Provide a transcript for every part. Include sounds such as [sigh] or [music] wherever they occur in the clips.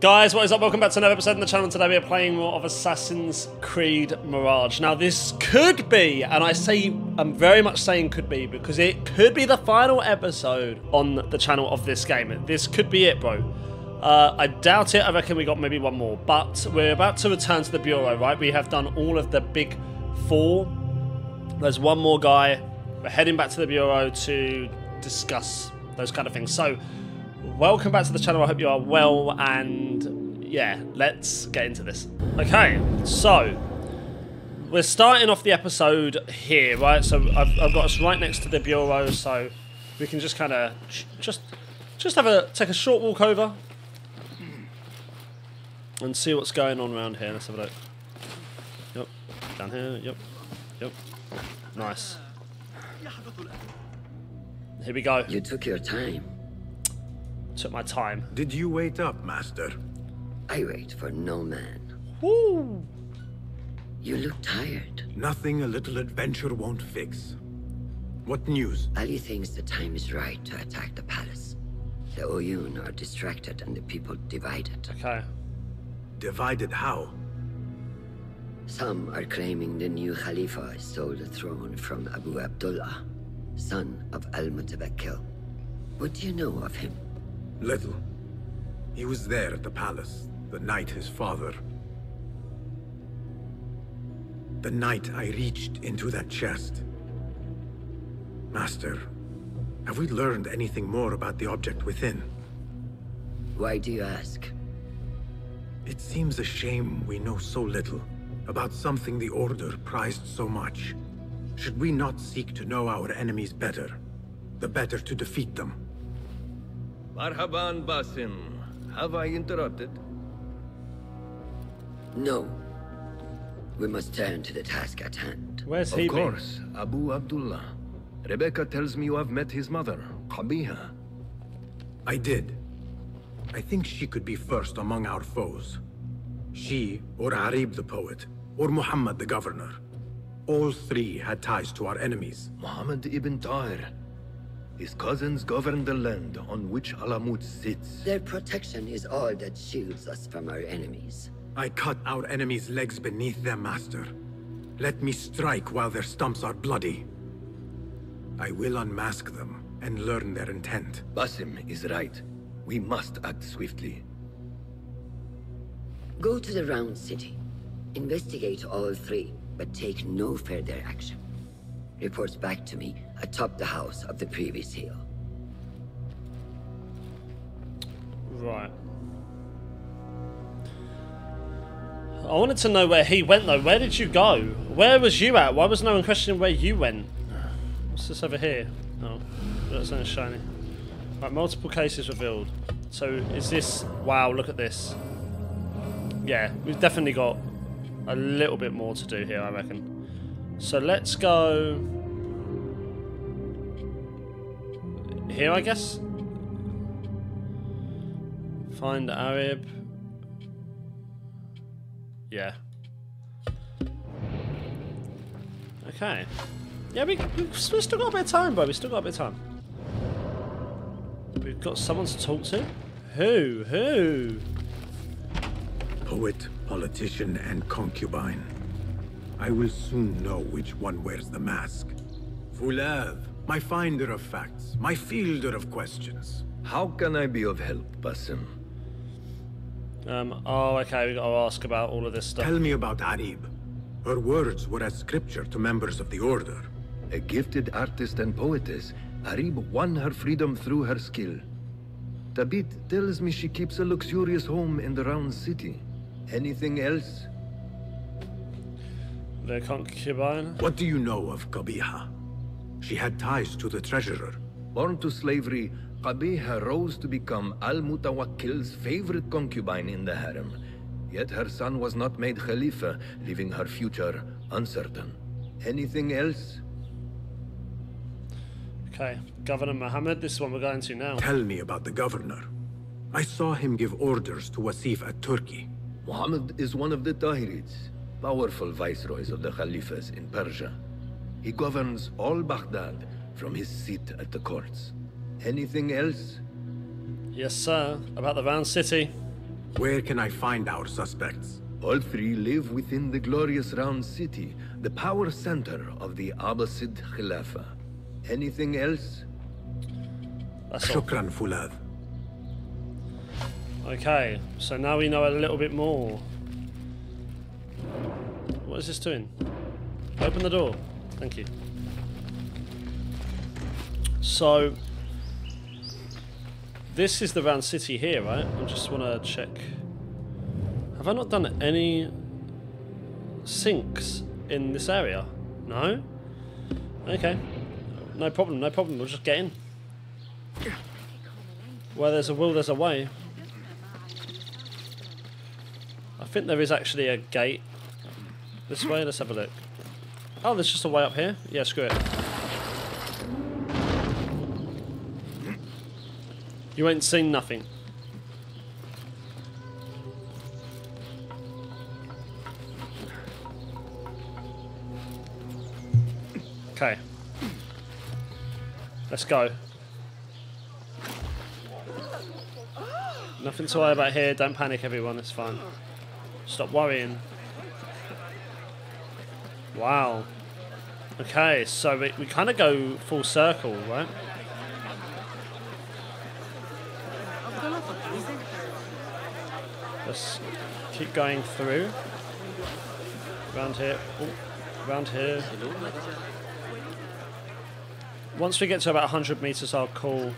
Guys, what is up? Welcome back to another episode on the channel. Today we are playing more of Assassin's Creed Mirage. Now this could be, and I say, I'm very much saying could be, because it could be the final episode on the channel of this game. This could be it, bro. Uh, I doubt it. I reckon we got maybe one more. But we're about to return to the Bureau, right? We have done all of the big four. There's one more guy. We're heading back to the Bureau to discuss those kind of things. So, welcome back to the channel. I hope you are well. And yeah, let's get into this. Okay, so we're starting off the episode here, right? So I've, I've got us right next to the Bureau, so we can just kind of just just have a take a short walk over and see what's going on around here. Let's have a look. Yep, down here. Yep, yep. Nice. Here we go. You took your time. Took my time. Did you wait up, Master? I wait for no man. Woo! You look tired. Nothing a little adventure won't fix. What news? Ali thinks the time is right to attack the palace. The Oyun are distracted and the people divided. Okay. Divided how? Some are claiming the new Khalifa stole the throne from Abu Abdullah, son of Al-Mutawakkil. What do you know of him? Little. He was there at the palace, the night his father... The night I reached into that chest. Master, have we learned anything more about the object within? Why do you ask? It seems a shame we know so little about something the Order prized so much. Should we not seek to know our enemies better, the better to defeat them? Marhaban, Basim. Have I interrupted? No. We must turn to the task at hand. Where's Of he been? course, Abu Abdullah. Rebecca tells me you have met his mother, Qabiha. I did. I think she could be first among our foes. She, or Arib the poet, or Muhammad the governor. All three had ties to our enemies. Muhammad ibn Tahir. His cousins govern the land on which Alamut sits. Their protection is all that shields us from our enemies. I cut our enemies' legs beneath them, master. Let me strike while their stumps are bloody. I will unmask them and learn their intent. Basim is right. We must act swiftly. Go to the Round City. Investigate all three, but take no further action. Reports back to me atop the house of the previous hill. Right. I wanted to know where he went though. Where did you go? Where was you at? Why was no one questioning where you went? What's this over here? Oh, that's something shiny. Right, multiple cases revealed. So is this... Wow, look at this. Yeah, we've definitely got a little bit more to do here, I reckon. So let's go... Here, I guess? Find Arib. Yeah. Okay. Yeah, we, we, we still got a bit of time, bro. We've still got a bit of time. We've got someone to talk to. Who? Who? Poet, politician, and concubine. I will soon know which one wears the mask. Fulad, my finder of facts, my fielder of questions. How can I be of help, Basim? Um, oh, okay, we got to ask about all of this stuff. Tell me about Arib. Her words were as scripture to members of the Order. A gifted artist and poetess, Arib won her freedom through her skill. Tabit tells me she keeps a luxurious home in the Round City. Anything else? The concubine. What do you know of Qabiha? She had ties to the treasurer. Born to slavery, Qabiha rose to become Al-Mutawakkil's favorite concubine in the harem. Yet her son was not made Khalifa, leaving her future uncertain. Anything else? Okay, Governor Mohammed, this is what we're going to now. Tell me about the governor. I saw him give orders to Wasif al-Turki. Muhammad is one of the Tahirids, powerful viceroys of the Khalifas in Persia. He governs all Baghdad from his seat at the courts. Anything else? Yes, sir. About the Round City. Where can I find our suspects? All three live within the glorious round city, the power center of the Abbasid Khilafah. Anything else? That's all. Shukran, Fulad. Okay, so now we know a little bit more. What is this doing? Open the door. Thank you. So, this is the round city here, right? I just want to check. Have I not done any sinks in this area? No? Okay. No problem, no problem. We'll just get in. Where there's a will, there's a way. I think there is actually a gate this way. Let's have a look. Oh, there's just a way up here. Yeah, screw it. You ain't seen nothing. Okay. Let's go. Nothing to worry about here. Don't panic, everyone. It's fine. Stop worrying. Wow. Okay, so we, we kind of go full circle, right? Just keep going through. Round here. Ooh, round here. Once we get to about 100 meters, I'll call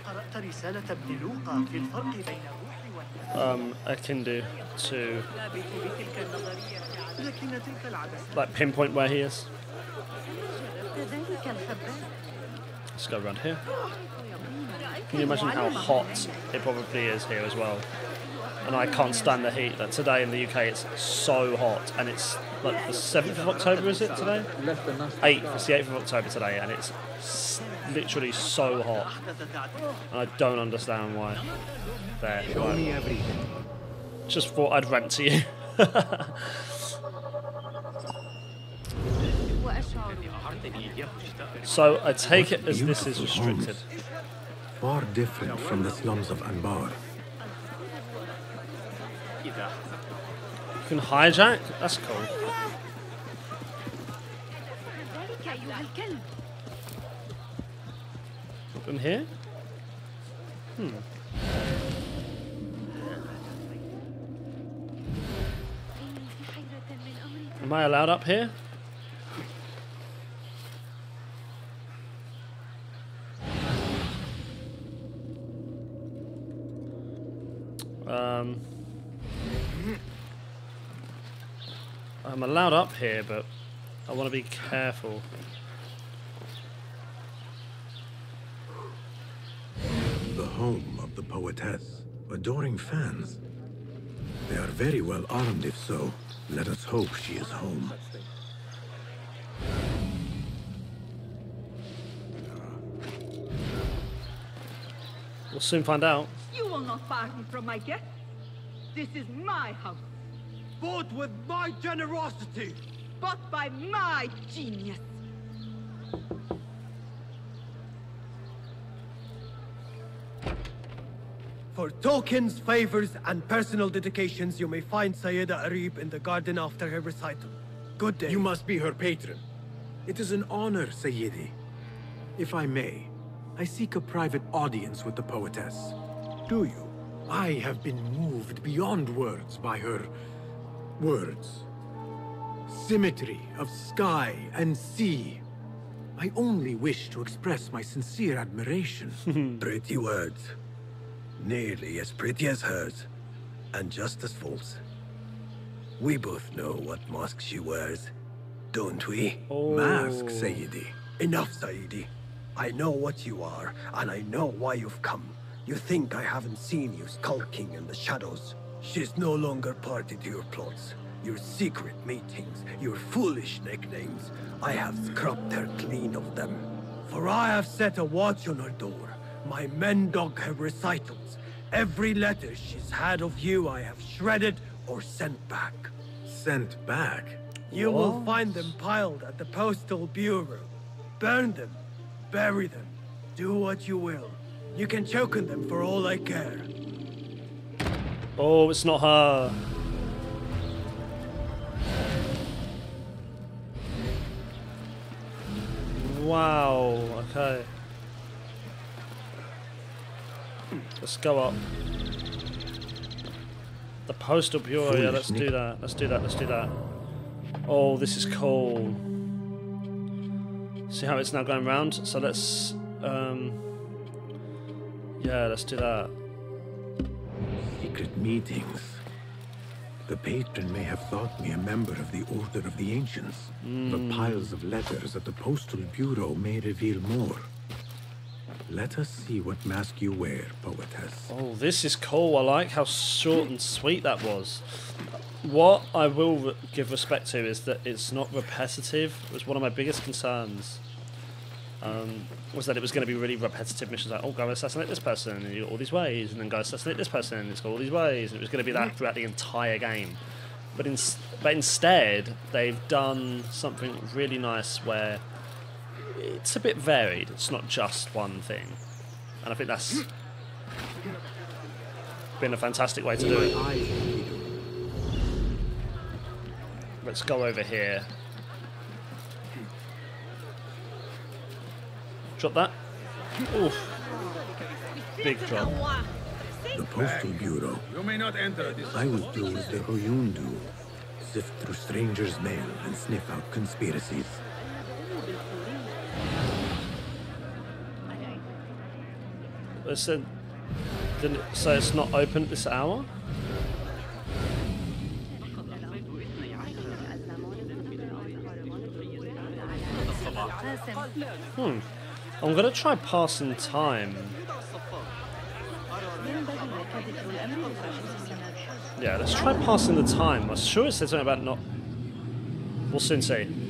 um, Enkidu to like pinpoint where he is. Let's go around here. Can you imagine how hot it probably is here as well? And I can't stand the heat. That today in the UK it's so hot, and it's like the seventh of October, is it today? Eighth. It's the eighth of October today, and it's literally so hot. And I don't understand why. There. Just thought I'd rant to you. [laughs] So I take it as this is restricted. Far different from the slums of Anbar. You can hijack? That's cool. From here? Hmm. Am I allowed up here? Um, I'm allowed up here, but I want to be careful. The home of the poetess. Adoring fans. They are very well armed if so. Let us hope she is home. We'll soon find out. You will not bar me from my guests. This is my house, Bought with my generosity! bought by my genius. For tokens, favors, and personal dedications, you may find Sayeda Arib in the garden after her recital. Good day. You must be her patron. It is an honor, Sayyidi. If I may, I seek a private audience with the poetess. Do you? I have been moved beyond words by her... words. Symmetry of sky and sea. I only wish to express my sincere admiration. [laughs] Pretty words. Nearly as pretty as hers, and just as false. We both know what mask she wears, don't we? Oh. Mask, Sayyidi. Enough, Saidi. I know what you are, and I know why you've come. You think I haven't seen you skulking in the shadows. She's no longer party to your plots. Your secret meetings, your foolish nicknames. I have scrubbed her clean of them. For I have set a watch on her door. My men dog her recitals. Every letter she's had of you I have shredded or sent back. Sent back? You will find them piled at the Postal Bureau. Burn them, bury them, do what you will. You can choke on them for all I care. Oh, it's not her. Wow, okay. Let's go up. The postal bureau, yeah, let's do that. Let's do that, let's do that. Oh, this is cool. See how it's now going round? So let's um Yeah, let's do that. Secret meetings. The patron may have thought me a member of the Order of the Ancients. The piles of letters at the Postal Bureau may reveal more. Let us see what mask you wear, poetess. Oh, this is cool. I like how short and sweet that was. What I will re- give respect to is that it's not repetitive. It was one of my biggest concerns. Um, was that it was going to be really repetitive missions like, oh, go assassinate this person, and you go all these ways, and then go assassinate this person, and it's go all these ways, and it was going to be that throughout the entire game. But, in, but instead, they've done something really nice where it's a bit varied. It's not just one thing. And I think that's been a fantastic way to do it. Eyes on Peter. Let's go over here. Drop that. Oof. Big drop. The Postal Bureau. You may not enter this. I would do as the Huyun do. Sift through strangers' mail and sniff out conspiracies. Listen, didn't it say it's not open at this hour? Hmm. I'm gonna try passing time. Yeah, let's try passing the time. I'm sure it said something about not. We'll soon see.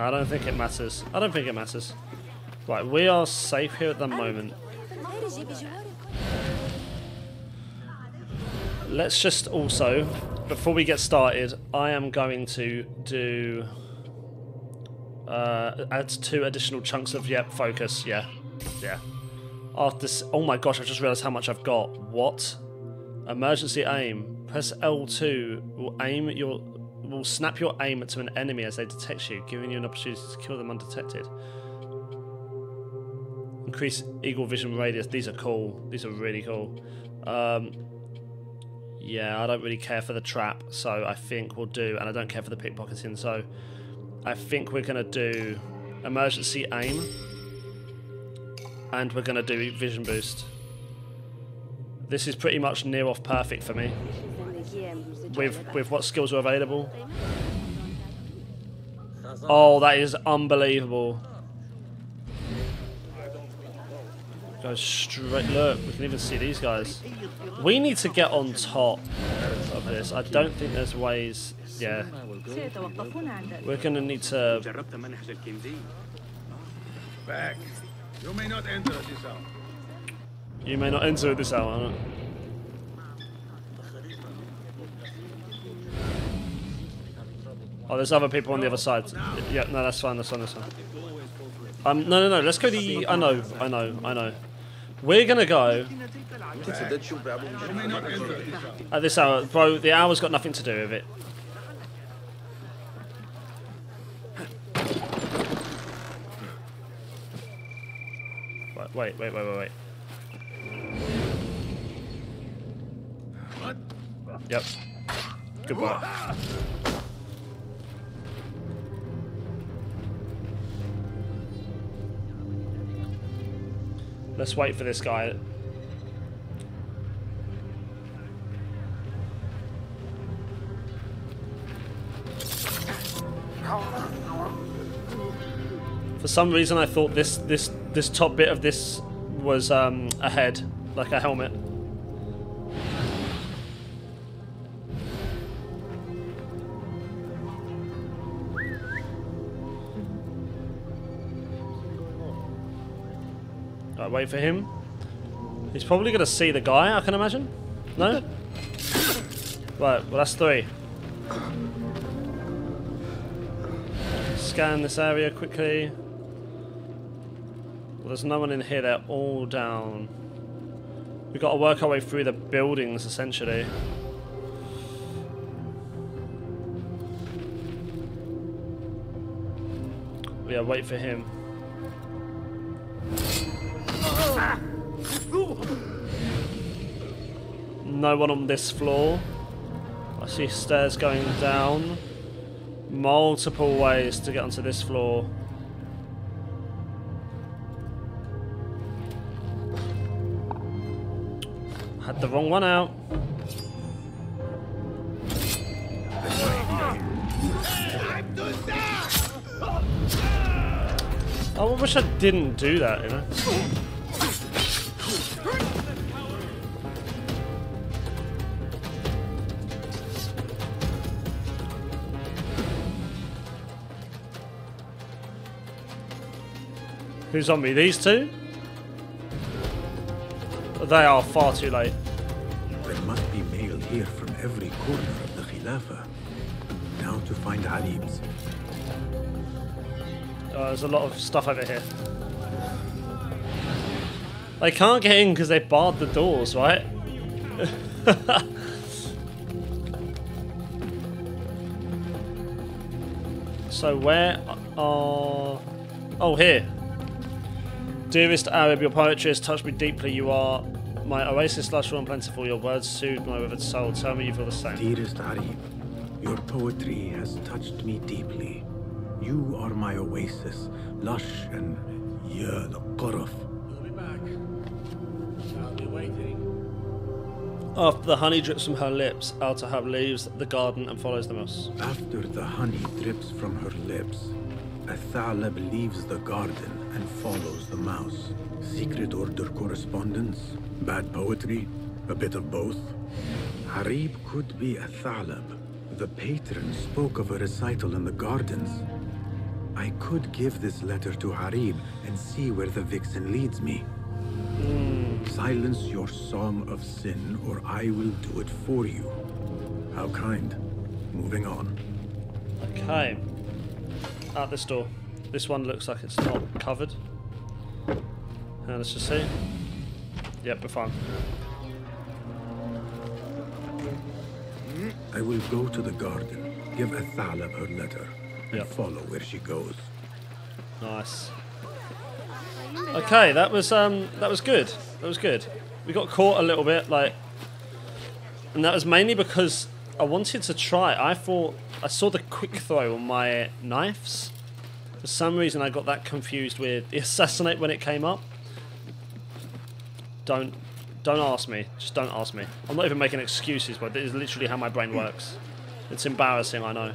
No, I don't think it matters. I don't think it matters. Right, we are safe here at the moment. Let's just also, before we get started, I am going to do uh, add two additional chunks of yep focus. Yeah, yeah. After s- oh my gosh, I just realised how much I've got. What? Emergency aim. Press L2 will aim your will snap your aim to an enemy as they detect you, giving you an opportunity to kill them undetected. Increase eagle vision radius. These are cool. These are really cool. Um, yeah, I don't really care for the trap, so I think we'll do, and I don't care for the pickpocketing, so I think we're gonna do emergency aim, and we're gonna do vision boost. This is pretty much near off perfect for me with with what skills are available. Oh, that is unbelievable. Go straight. Look, we can even see these guys. We need to get on top of this. I don't think there's ways. Yeah. We're going to need to. Back. You may not enter this hour. You may not enter this hour. Oh, there's other people on the other side. Yeah, no, that's fine. That's fine. That's fine. Um, no, no, no. Let's go the. I know. I know. I know. We're gonna go at this hour, bro. The hour's got nothing to do with it. Wait, wait, wait, wait, wait. Yep. Goodbye. Let's wait for this guy. For some reason, I thought this this this top bit of this was um, a head, like a helmet. Right, wait for him. He's probably going to see the guy, I can imagine. No? right, well, that's three. scan this area quickly. Well, there's no one in here. They're all down. We've got to work our way through the buildings, essentially. Yeah, wait for him. No one on this floor. I see stairs going down. Multiple ways to get onto this floor. Had the wrong one out. I wish I didn't do that, you know? Who's on me? These two? They are far too late. There must be mail here from every corner of the Khilafah. Now to find Arib's. Uh, there's a lot of stuff over here. They can't get in because they barred the doors, right? [laughs] so where are... Oh, here. Dearest Arib, your poetry has touched me deeply. You are my oasis, lush and plentiful. Your words soothe my withered soul. Tell me you feel the same. Dearest Arib, your poetry has touched me deeply. You are my oasis, lush and yeah, the qurf. We'll be back. I'll be waiting. After the honey drips from her lips, Altahab leaves the garden and follows the mouse. After the honey drips from her lips, a Thalib leaves the garden and follows the mouse. Secret order correspondence? Bad poetry? A bit of both? Arib could be a. The patron spoke of a recital in the gardens. I could give this letter to Arib and see where the vixen leads me. Hmm. Silence your song of sin, or I will do it for you. How kind. Moving on. Okay. Out this door. This one looks like it's not covered. Let's just see. Yep, we're fine. I will go to the garden, give Athalab her letter, and Yep. follow where she goes. Nice. Okay, that was um that was good. That was good. We got caught a little bit, like and that was mainly because I wanted to try. I thought I saw the quick throw on my knives. For some reason I got that confused with the [laughs] assassinate when it came up. Don't don't ask me. Just don't ask me. I'm not even making excuses, but this is literally how my brain works. It's embarrassing, I know.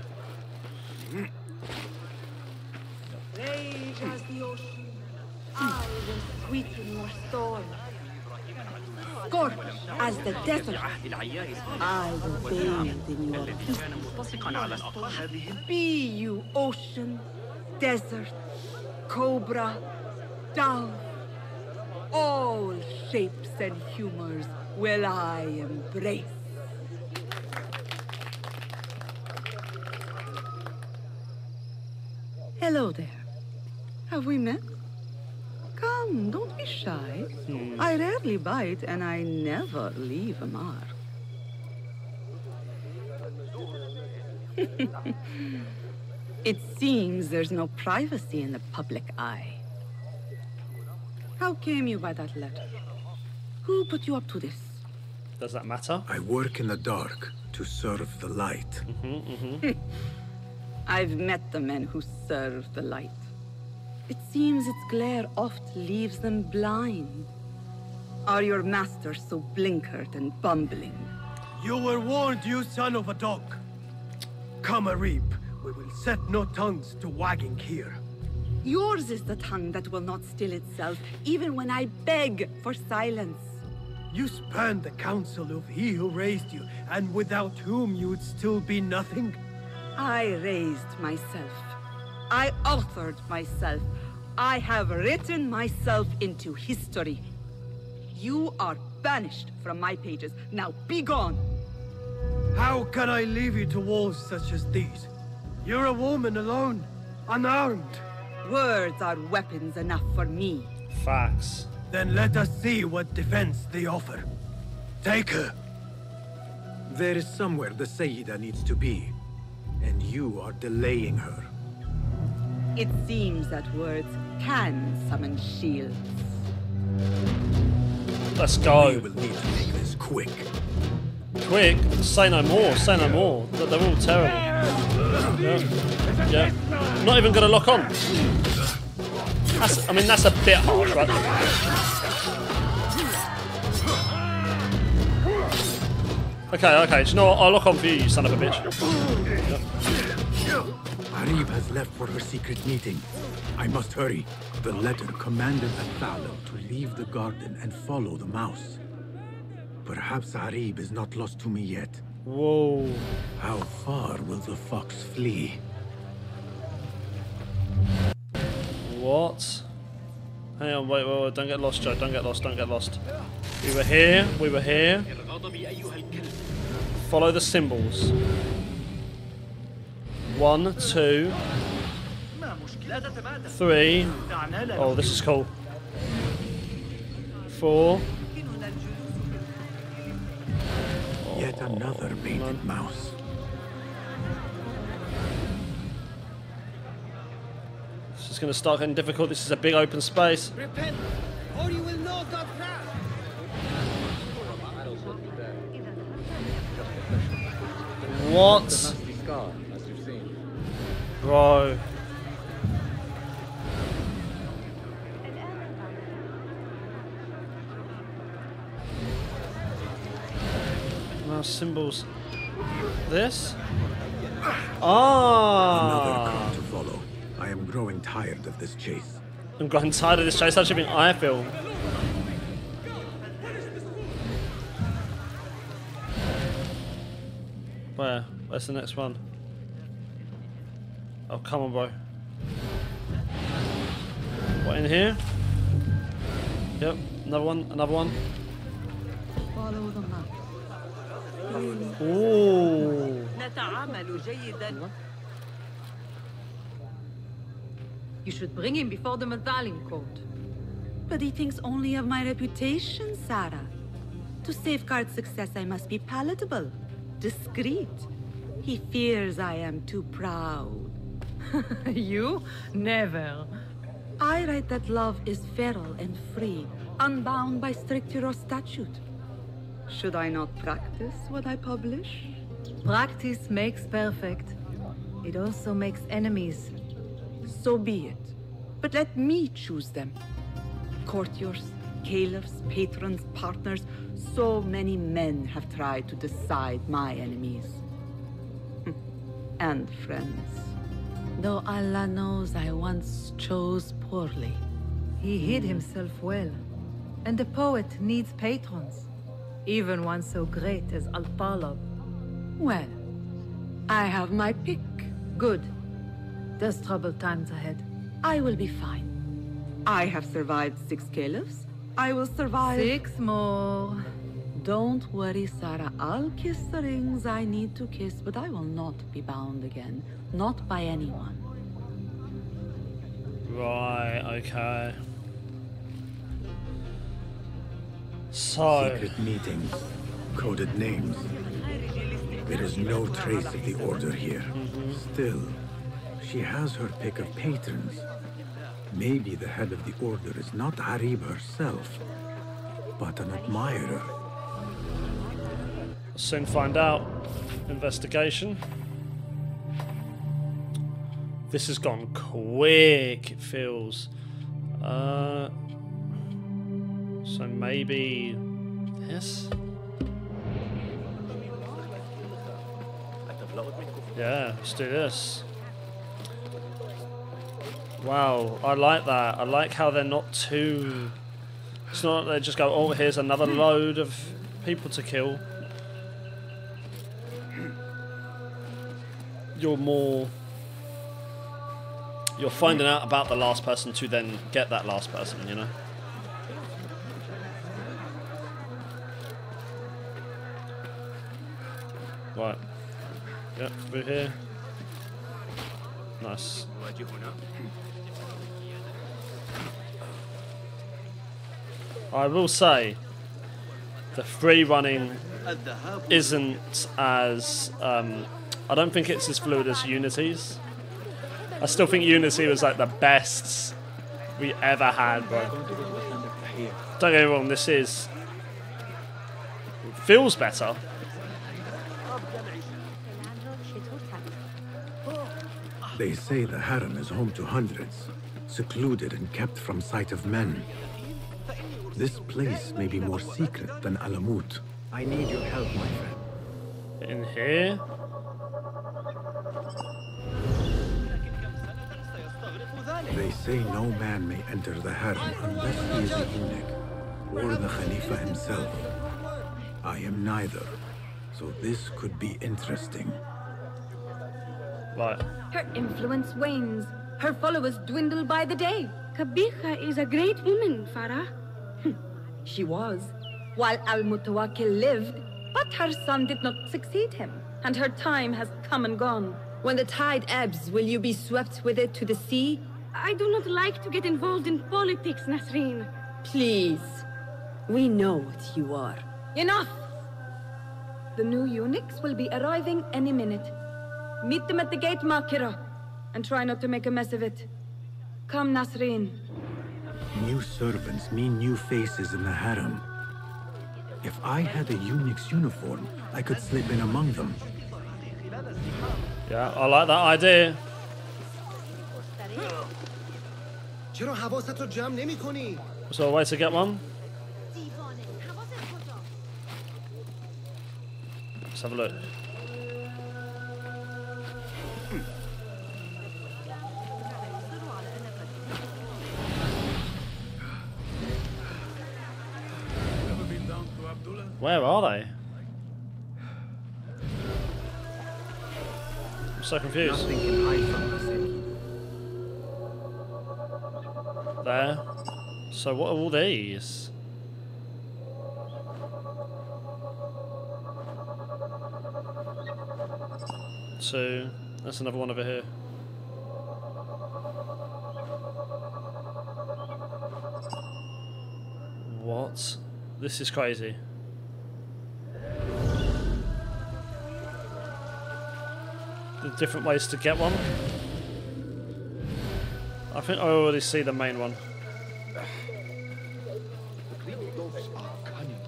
The ocean. I will sweeten your storm. As the desert. I will bathe in your peace. Be you ocean, desert, cobra, dove. All shapes and humors will I embrace. Hello there. Have we met? Come, don't be shy. I rarely bite and I never leave a mark. [laughs] it seems there's no privacy in the public eye. How came you by that letter? Who put you up to this? Does that matter? I work in the dark to serve the light. Mm-hmm, mm-hmm. [laughs] I've met the men who serve the light. It seems its glare oft leaves them blind. Are your masters so blinkered and bumbling? You were warned, you son of a dog. Come, Arib. We will set no tongues to wagging here. Yours is the tongue that will not still itself, even when I beg for silence. You spurned the counsel of he who raised you, and without whom you would still be nothing. I raised myself. I authored myself. I have written myself into history. You are banished from my pages. Now be gone. How can I leave you to wolves such as these? You're a woman alone. unarmed. Words are weapons enough for me. Facts. Then let us see what defense they offer. Take her. There is somewhere the Sayyida needs to be, and you are delaying her. It seems that words can summon shields. Let's We go. will need to make this quick. Quick. Say no more. Say no more. They're they're all terrible. Yeah. yeah. Not even gonna lock on. That's, I mean, that's a bit harsh, right? Okay, okay. Do you know what? I'll lock on for you, you son of a bitch. Arib has left for her secret meeting. I must hurry. The letter commanded Athalam to leave the garden and follow the mouse. Perhaps Arib is not lost to me yet. Whoa. How far will the fox flee? What? Hang on, wait, wait, wait, don't get lost, Joe. Don't get lost, don't get lost. We were here, we were here. Follow the symbols. One, two, three. Oh, this is cool. Four. Yet another baited mouse. This is going to start getting difficult. This is a big open space. Repent, or you will know God's wrath. What? Bro. Now symbols. This? Another Ah! to follow. I am growing tired of this chase. I'm growing tired of this chase. That should be I feel. Where? Where's the next one? Oh, come on, bro. What, in here? Yep, another one, another one. Follow the map. Ooh. نتعامل جيدا. You should bring him before the Mathalim court. But he thinks only of my reputation, Sarah. To safeguard success, I must be palatable, discreet. He fears I am too proud. [laughs] you? Never. I write that love is feral and free, unbound by stricture or statute. Should I not practice what I publish? Practice makes perfect. It also makes enemies. So be it. But let me choose them. Courtiers, caliphs, patrons, partners, so many men have tried to decide my enemies. [laughs] and friends. Though Allah knows I once chose poorly. He hid himself well. And the poet needs patrons. Even one so great as Al-Talab. Well, I have my pick. Good. There's troubled times ahead. I will be fine. I have survived six caliphs. I will survive. Six more. Don't worry, Sarah. I'll kiss the rings I need to kiss, but I will not be bound again. Not by anyone. Right, okay. So, Secret meetings, coded names. There is no trace of the order here. Still, she has her pick of patrons. Maybe the head of the order is not Arib herself, but an admirer. Soon find out. Investigation. This has gone quick, it feels. Uh, so maybe this? Yeah, let's do this. Wow, I like that. I like how they're not too. It's not they just go, oh, here's another load of people to kill. You're more. You're finding out about the last person to then get that last person, you know? Right. Yep, we're here. Nice. I will say, the free running isn't as. Um, I don't think it's as fluid as Unity's. I still think Unity was like the best we ever had, bro. Don't get me wrong, this is. feels better. They say the harem is home to hundreds, secluded and kept from sight of men. This place may be more secret than Alamut. I need your help, my friend. In here. They say no man may enter the harem unless he is a eunuch, or the Khalifa himself. I am neither, so this could be interesting. Right. Her influence wanes. Her followers dwindle by the day. Qabiha is a great woman, Farah. Hmm. she was, while Al Mutawakkil lived, but her son did not succeed him, and her time has come and gone. When the tide ebbs, will you be swept with it to the sea? I do not like to get involved in politics, Nasreen. Please. We know what you are. Enough! The new eunuchs will be arriving any minute. Meet them at the gate, Makira, and try not to make a mess of it. Come, Nasreen. New servants mean new faces in the harem. If I had a eunuch's uniform, I could slip in among them. Yeah, I like that idea. چرا حواست رو جمع نمی کنی؟ So a way to get one. Let's have a look. Where are they? I'm so confused. There. So what are all these? Two. That's another one over here. What? This is crazy. The different ways to get one. I think I already see the main one. The Greek are cunning.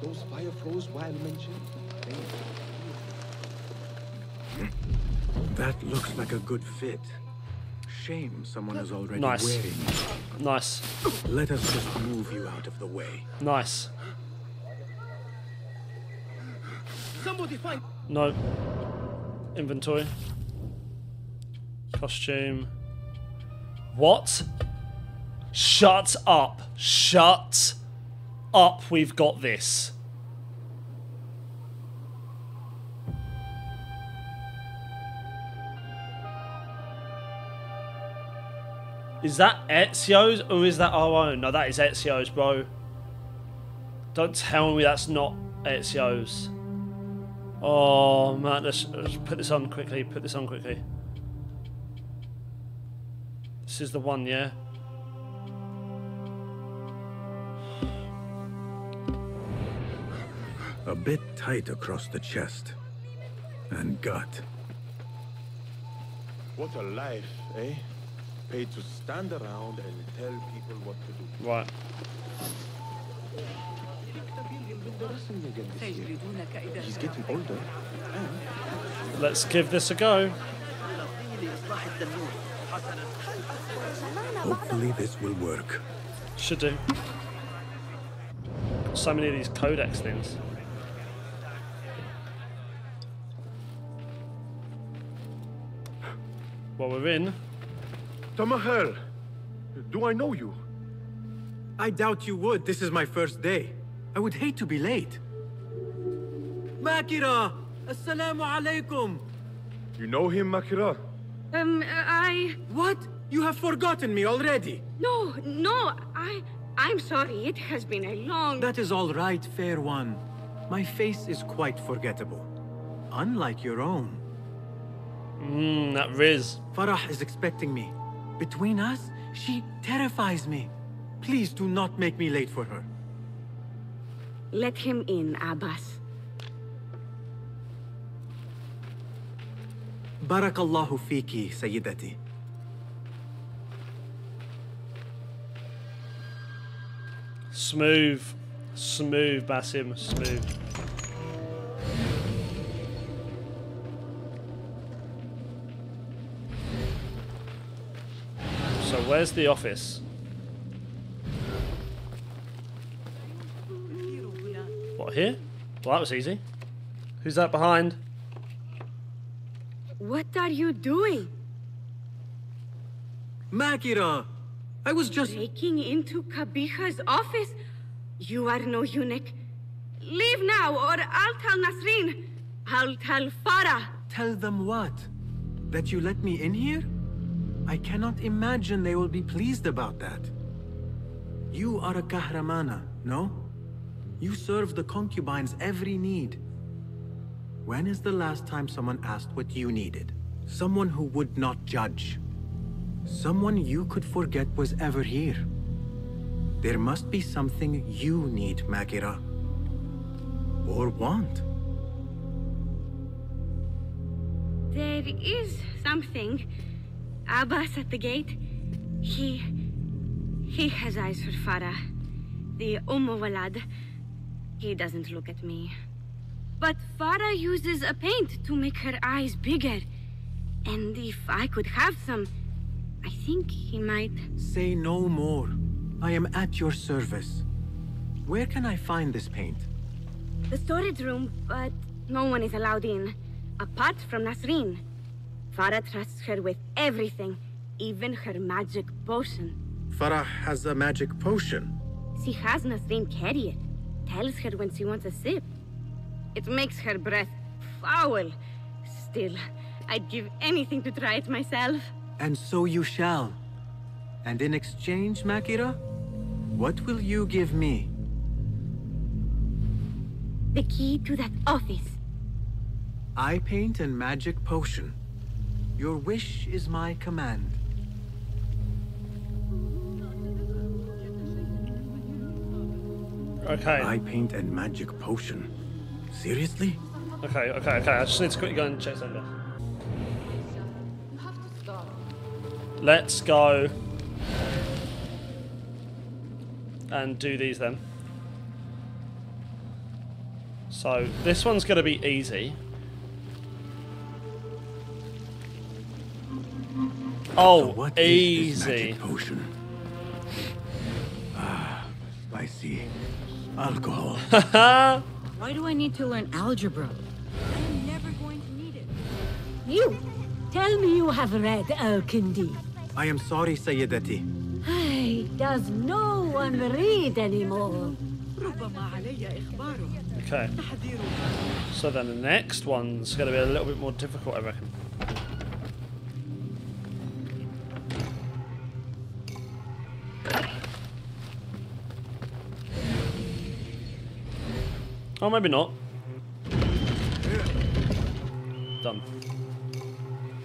Those fire flows while mentioned. That looks like a good fit. Shame someone is already Nice. wearing it. Nice. Let us just move you out of the way. Nice. Somebody find No. Inventory. Costume. What? Shut up. Shut up. We've got this. Is that Ezio's or is that our own? No, that is Ezio's, bro. Don't tell me that's not Ezio's. Oh man, let's, let's put this on quickly. Put this on quickly. This is the one, yeah. A bit tight across the chest. And gut. What a life, eh? Paid to stand around and tell people what to do. What? He's getting older. Let's give this a go. Hopefully this will work. Should do. So many of these codex things. Well, we're in. Tamahel! Do I know you? I doubt you would. This is my first day. I would hate to be late. Makira! Assalamu alaikum! You know him, Makira? Um, I... What? You have forgotten me already. No, no, I... I'm sorry. It has been a long... That is all right, fair one. My face is quite forgettable. Unlike your own. Mmm, that Riz. Farah is expecting me. Between us, she terrifies me. Please do not make me late for her. Let him in, Abbas. Barakallahu fiki, Sayyidati. Smooth. Smooth, Basim. Smooth. So where's the office? What, here? Well, that was easy. Who's that behind? What are you doing? Makira! I was just... Breaking into Qabiha's office? You are no eunuch. Leave now, or I'll tell Nasreen. I'll tell Farah. Tell them what? That you let me in here? I cannot imagine they will be pleased about that. You are a Kahramana, no? You serve the concubines every need. When is the last time someone asked what you needed? Someone who would not judge. Someone you could forget was ever here. There must be something you need, Makira. Or want. There is something. Abbas at the gate. He. He has eyes for Farah. The Umm Walad. He doesn't look at me. But Farah uses a paint to make her eyes bigger. And if I could have some, I think he might. Say no more. I am at your service. Where can I find this paint? The storage room, but no one is allowed in. Apart from Nasreen. Farah trusts her with everything, even her magic potion. Farah has a magic potion. She has Nasreen carry it. Tells her when she wants a sip. It makes her breath foul. Still, I'd give anything to try it myself. And so you shall. And in exchange, Makira, what will you give me? The key to that office. Eye paint and magic potion. Your wish is my command. Okay. Eye paint and magic potion. Seriously? Okay, okay, okay. I just need to quickly go and check something. Let's go and do these then. So this one's going to be easy. Oh, what is this easy. potion? Ah, spicy. Alcohol. [laughs] Why do I need to learn algebra? I'm never going to need it. You! Tell me you have read Al-Kindi. I am sorry, Sayyidati. Ay, does no one read anymore? Okay. So then the next one's going to be a little bit more difficult, I reckon. Oh, maybe not. Done.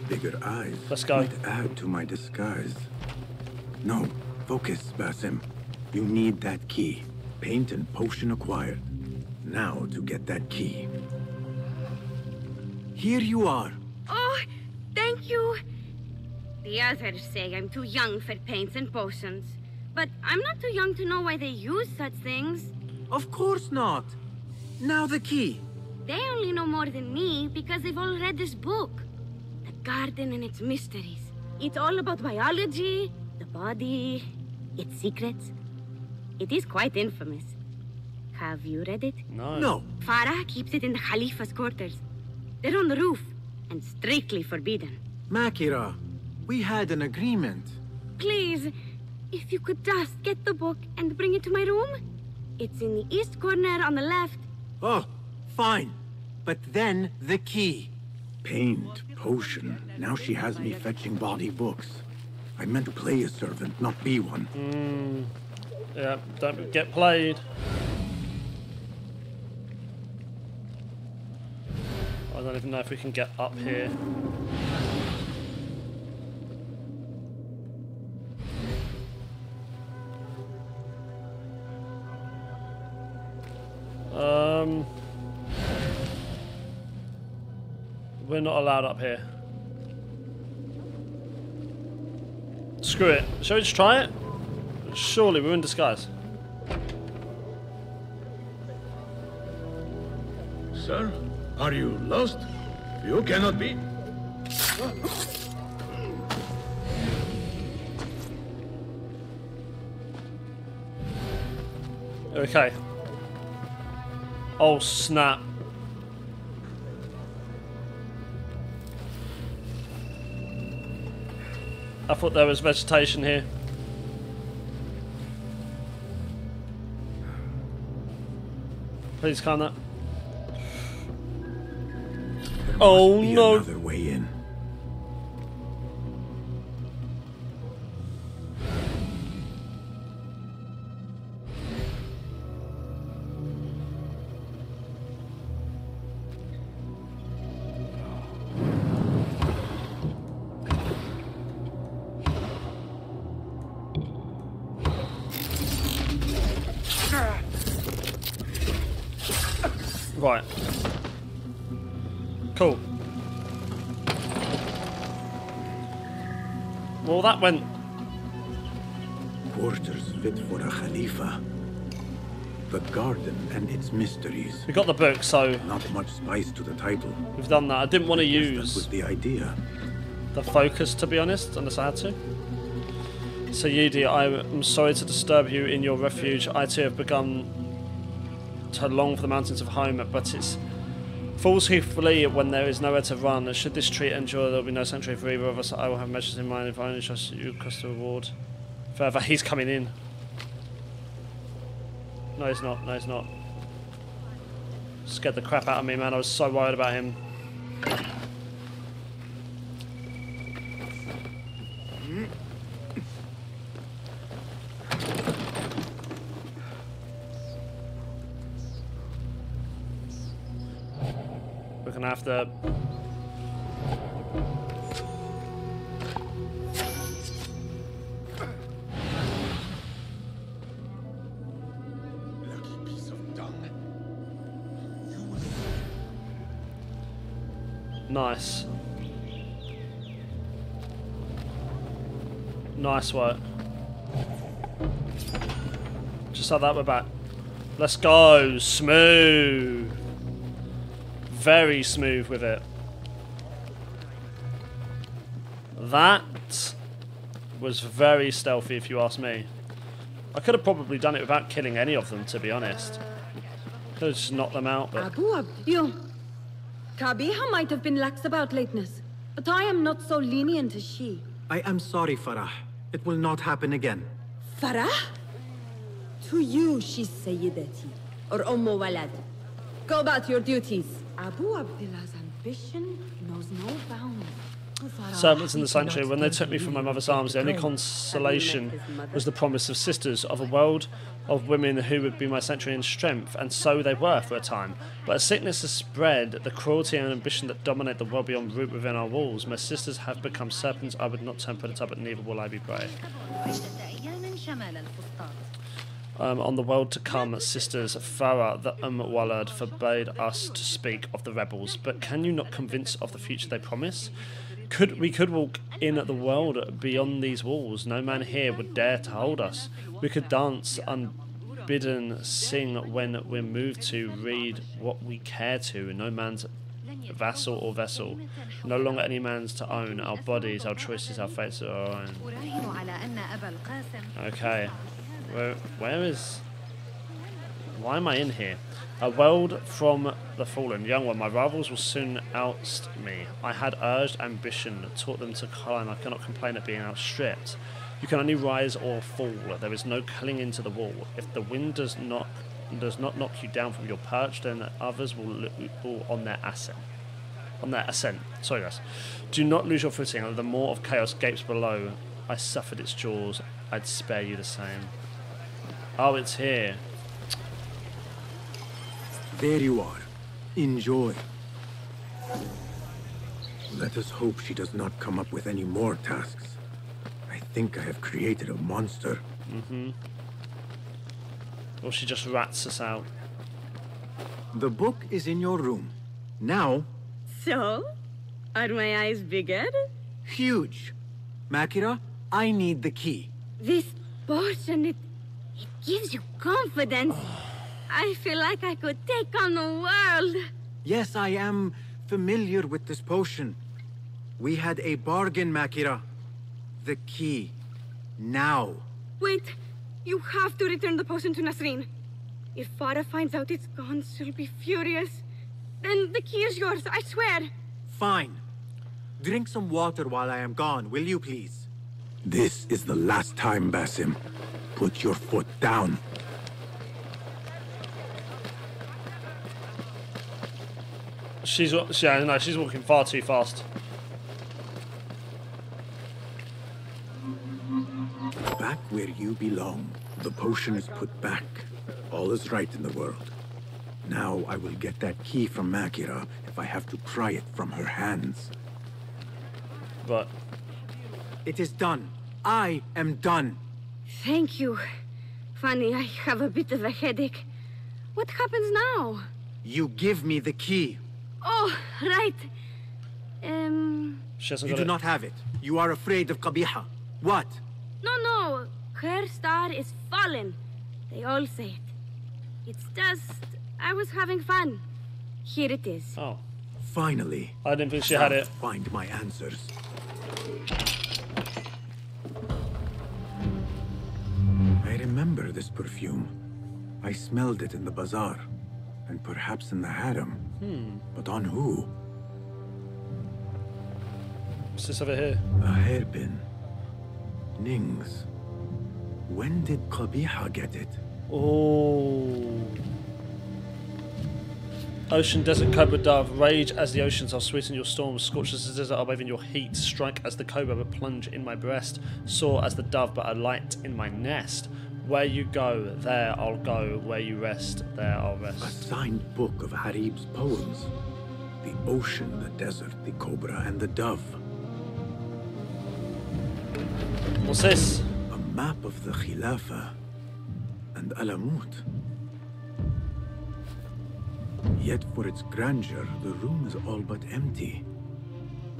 Bigger eyes. Let's go. Might add to my disguise. No, focus, Basim. You need that key. Paint and potion acquired. Now to get that key. Here you are. Oh, thank you. The others say I'm too young for paints and potions. But I'm not too young to know why they use such things. Of course not. Now the key. They only know more than me because they've all read this book. The Garden and its Mysteries. It's all about biology, the body, its secrets. It is quite infamous. Have you read it? No. No. Farah keeps it in the Khalifa's quarters. They're on the roof and strictly forbidden. Makira, we had an agreement. Please, if you could just get the book and bring it to my room? It's in the east corner on the left. Oh, fine. But then the key. Paint, potion. Now she has me fetching body books. I meant to play a servant, not be one. Mm, yeah, don't get played. I don't even know if we can get up here. Um, we're not allowed up here. Screw it. Shall we just try it? Surely we're in disguise. Sir, are you lost? You cannot be. Okay. Oh snap. I thought there was vegetation here. Please calm that. Oh no. Another way in. Mysteries. We got the book, so Not much spice to the title. we've done that. I didn't want to That use was the idea. the focus, to be honest, unless I had to. So, Yudi, I am sorry to disturb you in your refuge. I too have begun to long for the mountains of home, but it's fools who flee when there is nowhere to run. Should this treat endure, there will be no sanctuary for either of us. I will have measures in mind if I only trust you, cost the reward. Further, [laughs] he's coming in. No, he's not. No, he's not. Scared the crap out of me, man. I was so worried about him. We're gonna have to. Nice. Nice work. Just like that, we're back. Let's go. Smooth. Very smooth with it. That was very stealthy, if you ask me. I could have probably done it without killing any of them, to be honest. Could have just knocked them out, but. Qabiha might have been lax about lateness, but I am not so lenient as she. I am sorry, Farah. It will not happen again. Farah? To you, she's Sayyidati, or Ummu Walad. Go about your duties. Abu Abdullah's ambition knows no bounds. Servants in the sanctuary, when they took me from my mother's arms, the only consolation was the promise of sisters, of a world of women who would be my sanctuary and strength, and so they were for a time. But as sickness has spread, the cruelty and ambition that dominate the world beyond root within our walls, my sisters have become serpents. I would not it up, but neither will I be brave. Um, on the world to come, sisters, Farah the Umm Walad forbade us to speak of the rebels. But can you not convince of the future they promise? Could we could walk in at the world beyond these walls? No man here would dare to hold us. We could dance unbidden, sing when we're moved to, read what we care to. No man's vassal or vessel. No longer any man's to own. Our bodies, our choices, our fates are our own. Okay. Where where is why am I in here? A world from the fallen. Young one, my rivals will soon oust me. I had urged ambition, taught them to climb. I cannot complain at being outstripped. You can only rise or fall. There is no clinging to the wall. If the wind does not does not knock you down from your perch, then others will look on their ascent. On their ascent. Sorry guys. Do not lose your footing. The more of chaos gapes below. I suffered its jaws. I'd spare you the same. Oh, it's here. There you are. Enjoy. Let us hope she does not come up with any more tasks. I think I have created a monster. Mm-hmm. Or she just rats us out. The book is in your room. Now, So? Are my eyes bigger? huge. Makira, I need the key. This potion, it, it gives you confidence. I feel like I could take on the world. Yes, I am familiar with this potion. We had a bargain, Makira. The key. Now. Wait, you have to return the potion to Nasreen. If Farah finds out it's gone, she'll be furious. Then the key is yours, I swear. Fine. Drink some water while I am gone, will you please? This is the last time, Basim. Put your foot down. She's yeah, no, she's walking far too fast. Back where you belong. The potion is put back. All is right in the world. Now I will get that key from Makira if I have to pry it from her hands. But It is done. I am done. Thank you. Funny, I have a bit of a headache. What happens now? You give me the key. Oh, right. Um, You do not have it. You are afraid of Qabiha. What? no, no. Her star is fallen. They all say it. It's just, I was having fun. Here it is. Oh, Finally. I didn't think she had it. Find my answers. I remember this perfume. I smelled it in the bazaar, and perhaps in the harem. Hmm. But on who? What's this over here? A hairpin. Nings. When did Qabiha get it? Oh. Ocean desert cobra dove, rage as the oceans, I'll sweeten your storms, scorch as the desert, I'll bathe in your heat, strike as the cobra, but plunge in my breast, soar as the dove, but alight in my nest. Where you go, there I'll go, where you rest, there I'll rest. A rest. signed book of Arib's poems. The ocean, the desert, the cobra, and the dove. What's this? A map of the Khilafah and Alamut. Yet for its grandeur, the room is all but empty.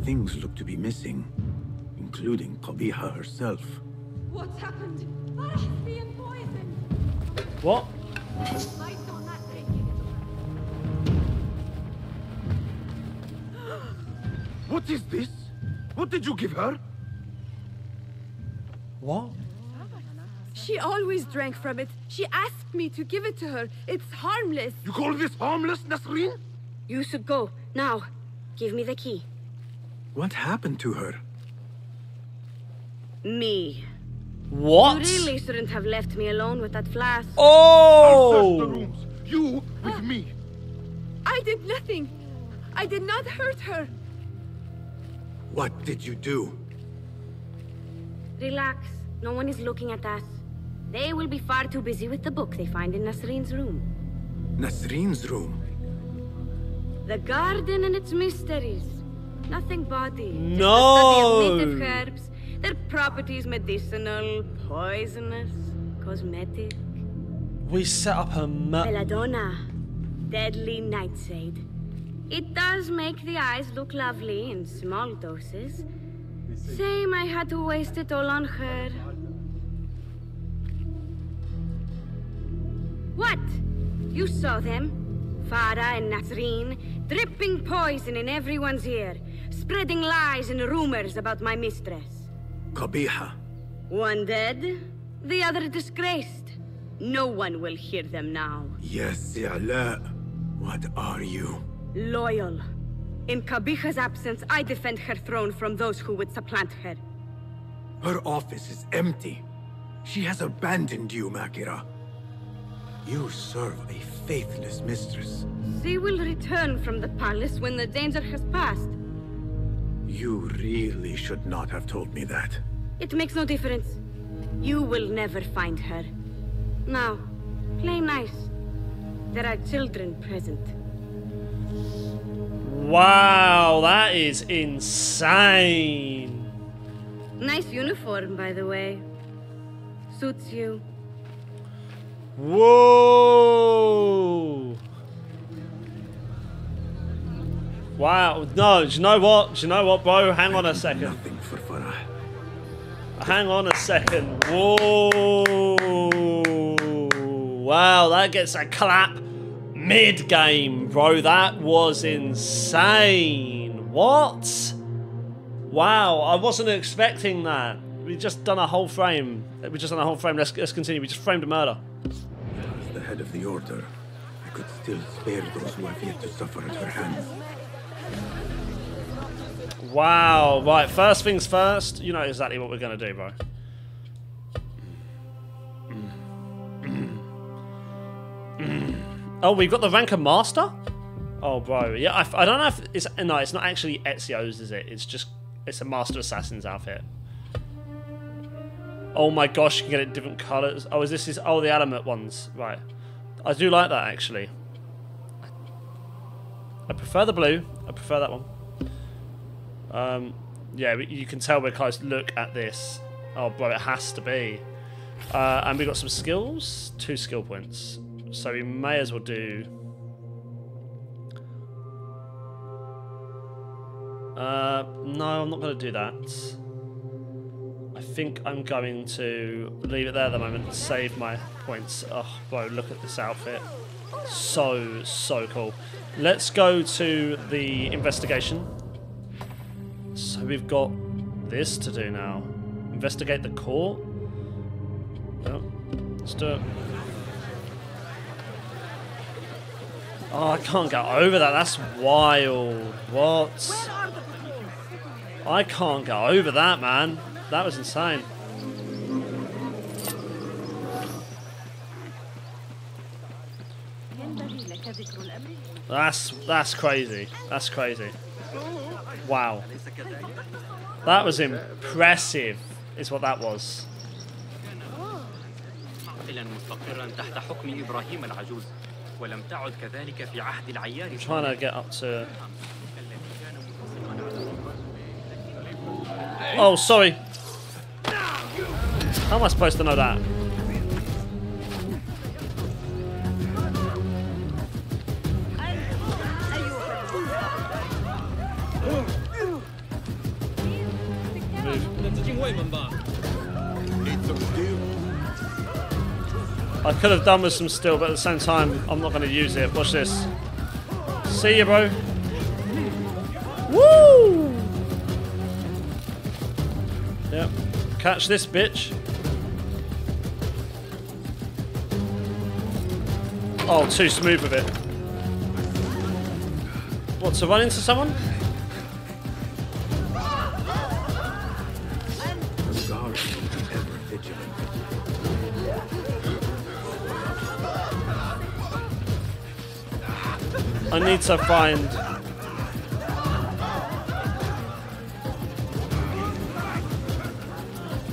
Things look to be missing, including Qabiha herself. What's happened? Farah's being poisoned. What? Lights on that thing. What is this? What did you give her? What? She always drank from it. She asked me to give it to her. It's harmless. You call this harmless, Nasreen? You should go. Now, give me the key. What happened to her? Me. What? You really shouldn't have left me alone with that flask. Oh! Search the rooms. You with me. I did nothing. I did not hurt her. What did you do? Relax. No one is looking at us. They will be far too busy with the book they find in Nasreen's room. Nasreen's room. The garden and its mysteries. Nothing body. Just No. a study of native herbs, their properties medicinal, poisonous, cosmetic. We set up a map. Belladonna. Deadly nightshade. It does make the eyes look lovely in small doses. Same I had to waste it all on her. What? You saw them? Farah and Nasreen, dripping poison in everyone's ear, spreading lies and rumors about my mistress. Qabiha. One dead, the other disgraced. No one will hear them now. Yes, Ala. What are you? Loyal. In Qabiha's absence, I defend her throne from those who would supplant her. Her office is empty. She has abandoned you, Makira. You serve a faithless mistress. She will return from the palace when the danger has passed. You really should not have told me that. It makes no difference. You will never find her. Now, play nice. There are children present. Wow, that is insane. Nice uniform, by the way. Suits you. Whoa! Wow. No, do you know what? Do you know what, bro? Hang on a second. Nothing for Farah. Hang on a second. Whoa. Wow, that gets a clap mid game, bro. That was insane. What? Wow, I wasn't expecting that. We just done a whole frame. We just done a whole frame. Let's, let's continue. We just framed a murder. As the head of the Order, I could still spare those who have yet to suffer at her hands. Wow. Right, first things first. You know exactly what we're going to do, bro. Oh, we've got the rank of master? Oh, bro. Yeah, I, I don't know if it's... No, it's not actually Ezio's, is it? It's just... It's a Master Assassin's outfit. Oh my gosh, you can get it different colours. Oh, is this is... Oh, the Adamant ones. Right. I do like that, actually. I prefer the blue. I prefer that one. Um, yeah, you can tell we're close. Look at this. Oh, bro, it has to be. Uh, and we got some skills. Two skill points. So we may as well do... Uh, no, I'm not going to do that. I think I'm going to leave it there at the moment. and Save my points. Oh, bro, look at this outfit. So, so cool. Let's go to the investigation. So we've got this to do now. Investigate the court. Yep. Let's do it. Oh, I can't get over that. That's wild. What? I can't get over that, man. That was insane. That's that's crazy. That's crazy. Wow. That was impressive, is what that was. I'm trying to get up to. Oh, sorry. How am I supposed to know that? I could have done with some steel, but at the same time, I'm not going to use it. Watch this. See you, bro. Woo! Yep. Catch this bitch. Oh, too smooth with it. What, to run into someone? I need to find...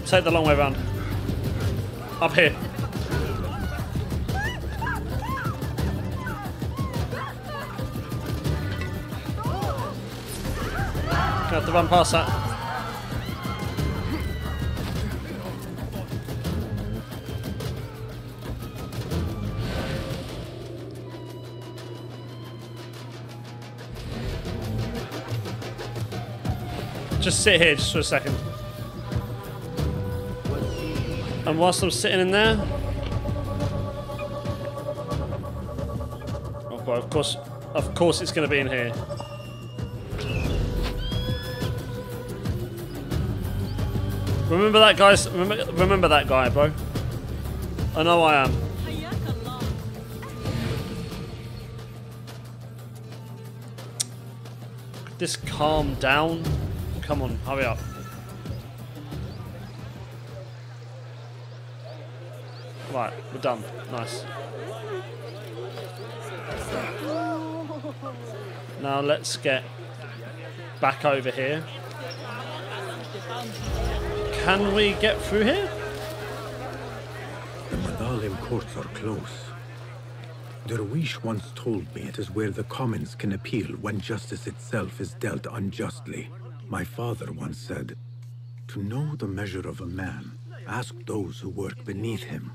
Take the long way around. Up here. Gonna have to run past that. Just sit here just for a second. And whilst I'm sitting in there... Oh of course, of course it's going to be in here. Remember that guys, remember, remember that guy, bro. I know I am. This calm down. Come on, hurry up. Right, we're done. Nice. Now let's get back over here. Can we get through here? The Madalim courts are close. Dervis once told me it is where the commons can appeal when justice itself is dealt unjustly. My father once said, To know the measure of a man, ask those who work beneath him.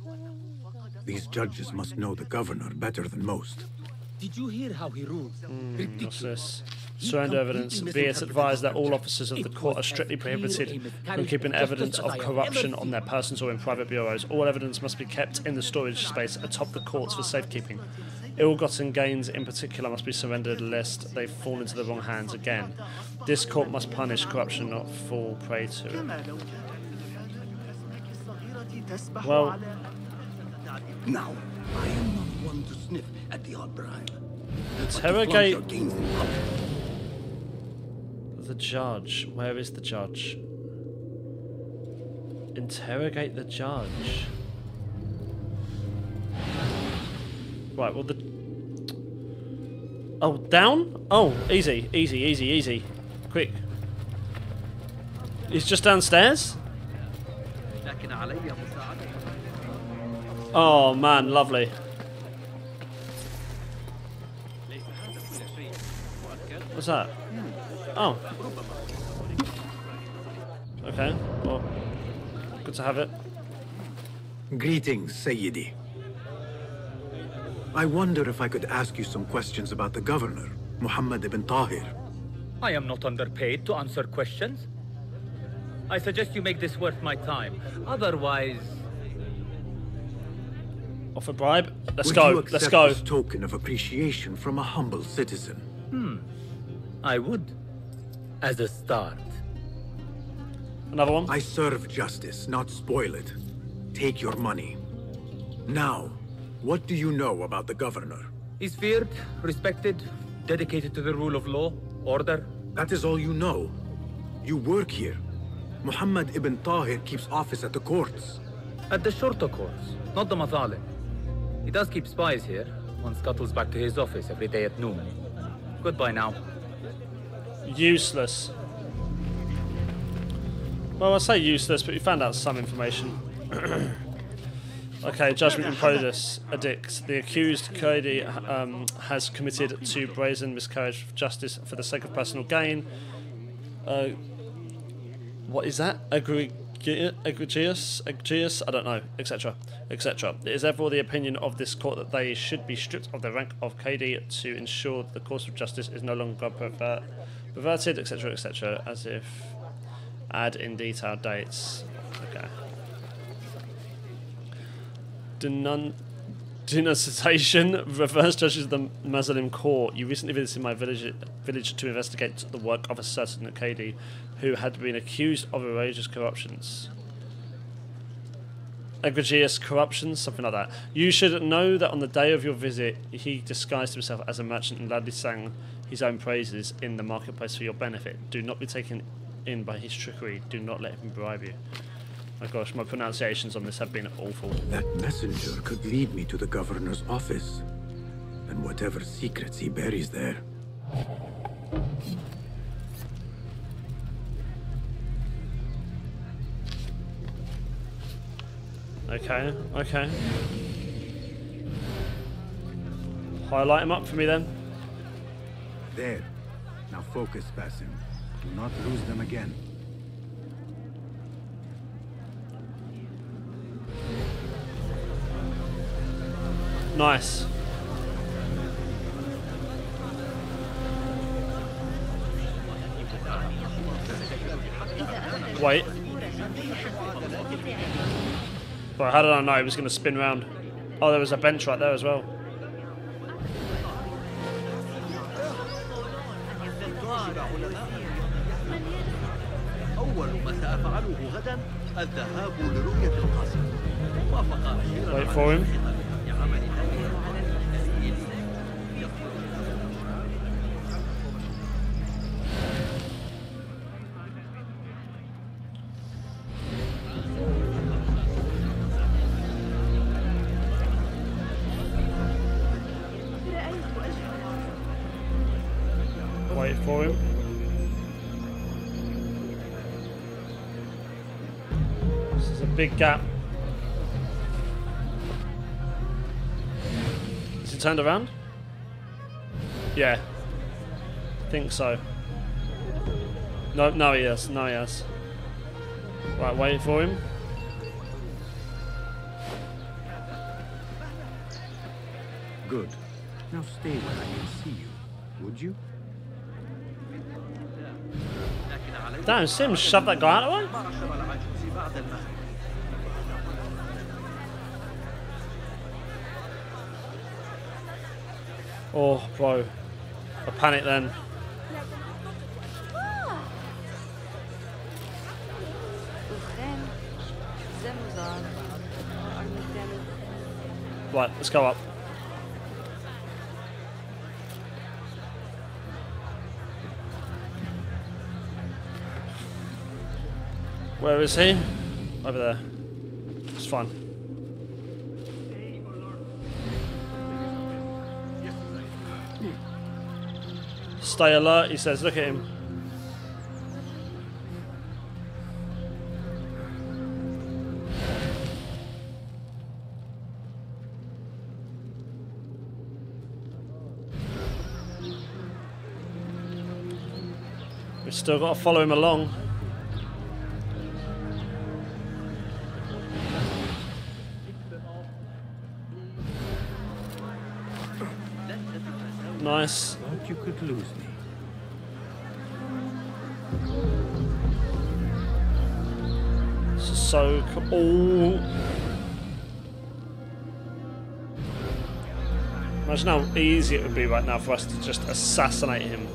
These judges must know the governor better than most. Did you hear how he ruled? Mm, what's this? Surrender evidence. Be it advised that all officers of the court are strictly prohibited from keeping evidence of corruption on their persons or in private bureaus. All evidence must be kept in the storage space atop the courts for safekeeping. Ill-gotten gains, in particular, must be surrendered lest they fall into the wrong hands again. This court must punish corruption, not fall prey to it. Well, Now, I am not one to sniff at the odd bribe. but to flaunt Interrogate- your gains in public. the judge. Where is the judge? Interrogate the judge. Right, well, the. Oh, down? Oh, easy, easy, easy, easy. Quick. He's just downstairs? Oh man, lovely. What's that? Oh. Okay, well, good to have it. Greetings, Sayyidi. I wonder if I could ask you some questions about the governor, Muhammad ibn Tahir. I am not underpaid to answer questions. I suggest you make this worth my time. Otherwise, Off a bribe? Let's Would go, you let's accept go. this token of appreciation from a humble citizen? hmm, I would. As a start. Another one? I serve justice, not spoil it. Take your money. Now, what do you know about the governor? He's feared, respected, dedicated to the rule of law, order. That is all you know. You work here. Muhammad ibn Tahir keeps office at the courts. At the shorter courts, not the Mathalim. He does keep spies here. One scuttles back to his office every day at noon. Goodbye now. Useless. Well, I say useless, but we found out some information. [clears throat] okay, judgment in progress. Addict. The accused, Cody, um, has committed to brazen miscarriage of justice for the sake of personal gain. Uh, what is that? Egregious, egregious, I don't know, etc., etc. It is therefore the opinion of this court that they should be stripped of the rank of qadi to ensure that the course of justice is no longer perver- perverted, etc., etc., as if add in detailed dates. Okay. Denun- denunciation reverse judges of the Muslim court. You recently visited my village village to investigate the work of a certain Akadi who had been accused of outrageous corruptions. Egregious corruptions, something like that. You should know that on the day of your visit, he disguised himself as a merchant and loudly sang his own praises in the marketplace for your benefit. Do not be taken in by his trickery. Do not let him bribe you. My gosh, my pronunciations on this have been awful. That messenger could lead me to the governor's office. And whatever secrets he buries there. Okay, okay. Highlight him up for me then. There. Now focus, Basim. Do not lose them again. Nice. Wait. Well, how did I know he was going to spin round? Oh, there was a bench right there as well. Wait for him. Big gap. Is he turned around? Yeah. Think so. No, no he has. No he has. Right, wait for him. Good. Now stay where I can see you, would you? Damn, Sims shoved that guy out of the way. Oh, bro. I panic then. Right, let's go up. Where is he? Over there. It's fine. Stay alert, he says. Look at him. We've still got to follow him along. Nice. You could lose me. This is so cool. Imagine how easy it would be right now for us to just assassinate him.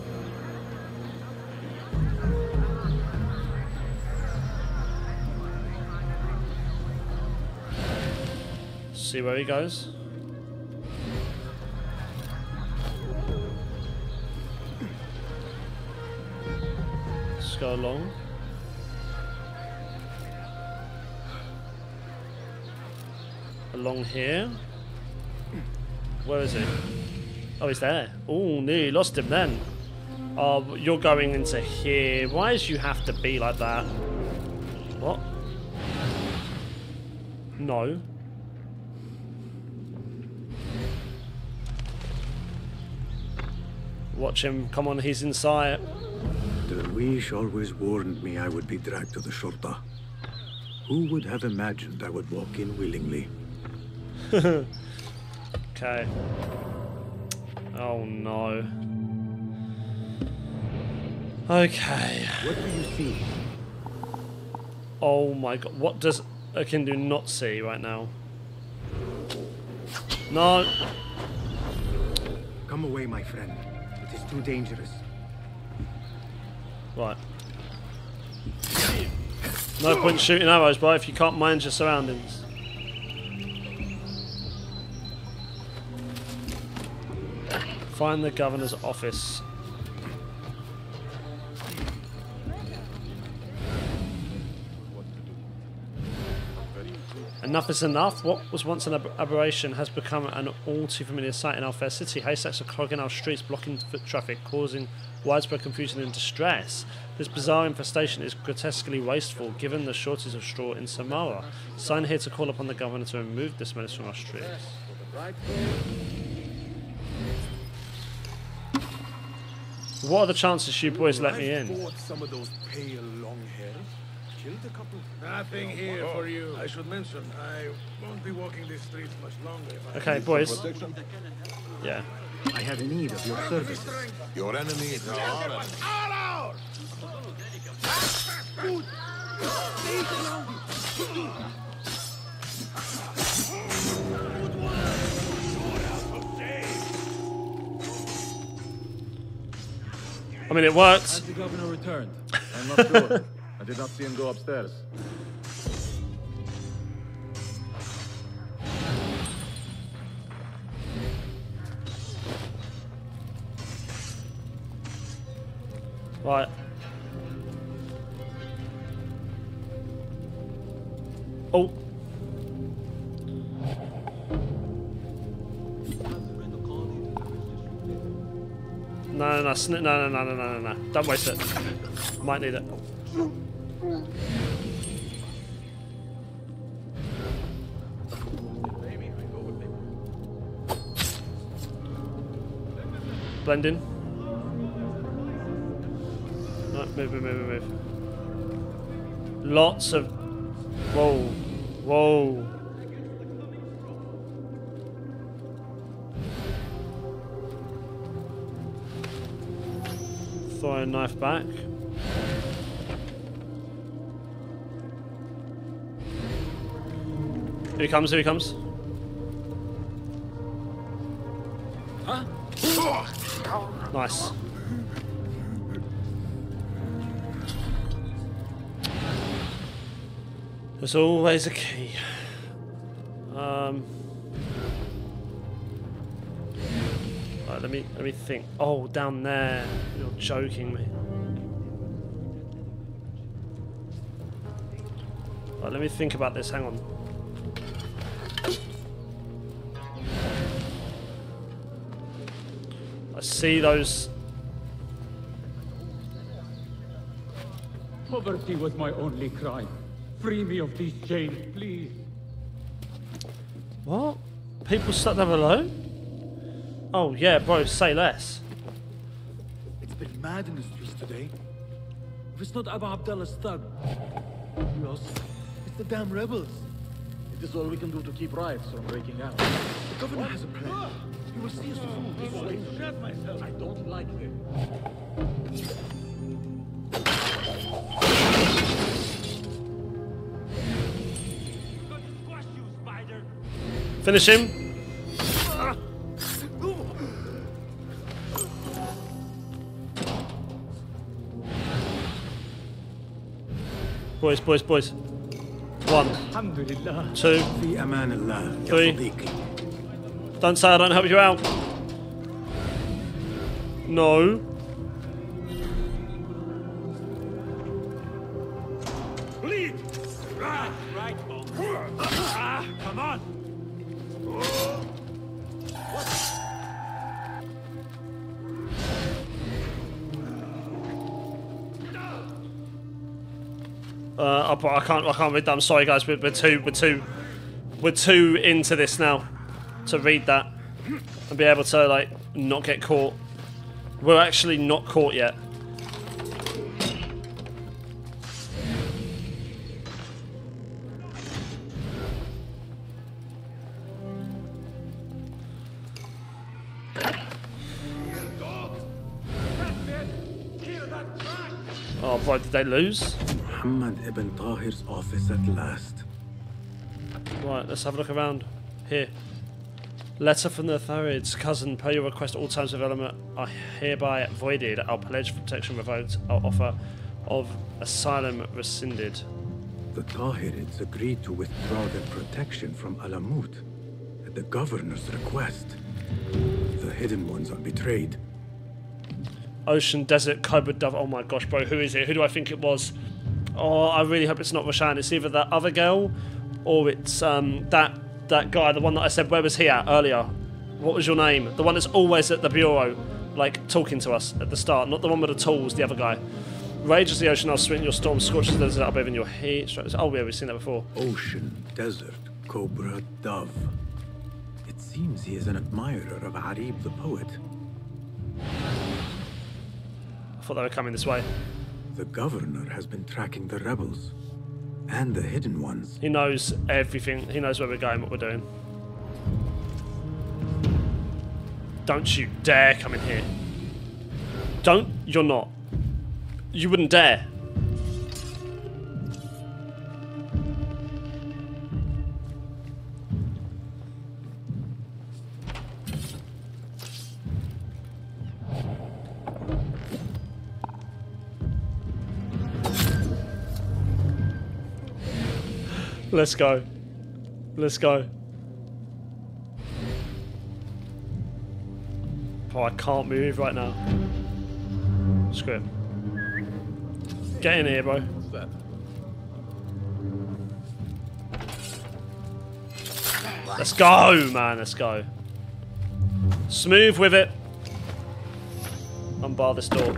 See where he goes. Along. Along here. Where is he? Oh, he's there. Oh, nearly lost him then. Oh, you're going into here. Why does you have to be like that? What? No. Watch him. Come on, he's inside. Dervis always warned me I would be dragged to the Shorta. Who would have imagined I would walk in willingly? [laughs] okay. Oh no. Okay. What do you see? Oh my god. What does Enkidu not see right now? No. Come away, my friend. It is too dangerous. Right. No point shooting arrows, bro, if you can't mind your surroundings. Find the governor's office. Enough is enough. What was once an ab- aberration has become an all too familiar sight in our fair city. Haystacks are clogging our streets, blocking foot traffic, causing widespread confusion and distress. This bizarre infestation is grotesquely wasteful given the shortage of straw in Samarra. Sign here to call upon the governor to remove this menace from our streets. What are the chances you boys let me in? Bought some of those pale long hairs. Killed a couple. Nothing here for you. I should mention, I won't be walking these streets much longer. Okay, boys. Yeah. I have need of your services. Your enemies are our enemies. I mean, it works. Has the governor returned? I'm [laughs] not sure. I did not see him go upstairs. No, no, no, no, no, no, no. Don't waste it. Might need it. Blend in. No, move, move, move, move. Lots of. Whoa. Whoa. knife back. Here he comes, here he comes. Huh? Nice. There's always a key. Me let me think. Oh, down there. You're joking me. Right, let me think about this. Hang on. I see those. Poverty was my only crime. Free me of these chains, please. What? People stuck there alone? Oh yeah, bro. Say less. It's been mad in the streets today. If it's not Abu Abdallah's thug, who else? It's the damn rebels. It is all we can do to keep riots from breaking out. The governor has a plan. You will see us through. This is dangerous. myself. I don't like this. Finish him. boys, boys, boys. One. Two. Three. Don't say I don't help you out. No. Can't. I can't read that. I'm sorry, guys. We're, we're too. We're too. We're too into this now to read that and be able to like not get caught. We're actually not caught yet. Oh boy, did they lose? Muhammad ibn Tahir's office at last. Right, let's have a look around. Here. Letter from the Tahirids. Cousin, per your request, all times of element are hereby voided. Our pledge for protection revoked. Our offer of asylum rescinded. The Tahirids agreed to withdraw their protection from Alamut at the governor's request. The Hidden Ones are betrayed. Ocean, Desert, Cobra Dove. Oh my gosh, bro, who is it? Who do I think it was? Oh, I really hope it's not Roshan. It's either that other girl or it's um, that that guy, the one that I said, where was he at earlier? What was your name? The one that's always at the bureau, like talking to us at the start, not the one with the tools, the other guy. Rage as the ocean, I'll swing your storm, scorches the desert, bathe in your heat. Strikes- Oh, yeah, we've seen that before. Ocean, desert, cobra, dove. It seems he is an admirer of Arib the poet. I thought they were coming this way. The governor has been tracking the rebels and the hidden ones. He knows everything. He knows where we're going, what we're doing. Don't you dare come in here. Don't. You're not. You wouldn't dare. Let's go. Let's go. Oh, I can't move right now. Screw it. Get in here, bro. Let's go, man. Let's go. Smooth with it. Unbar this door.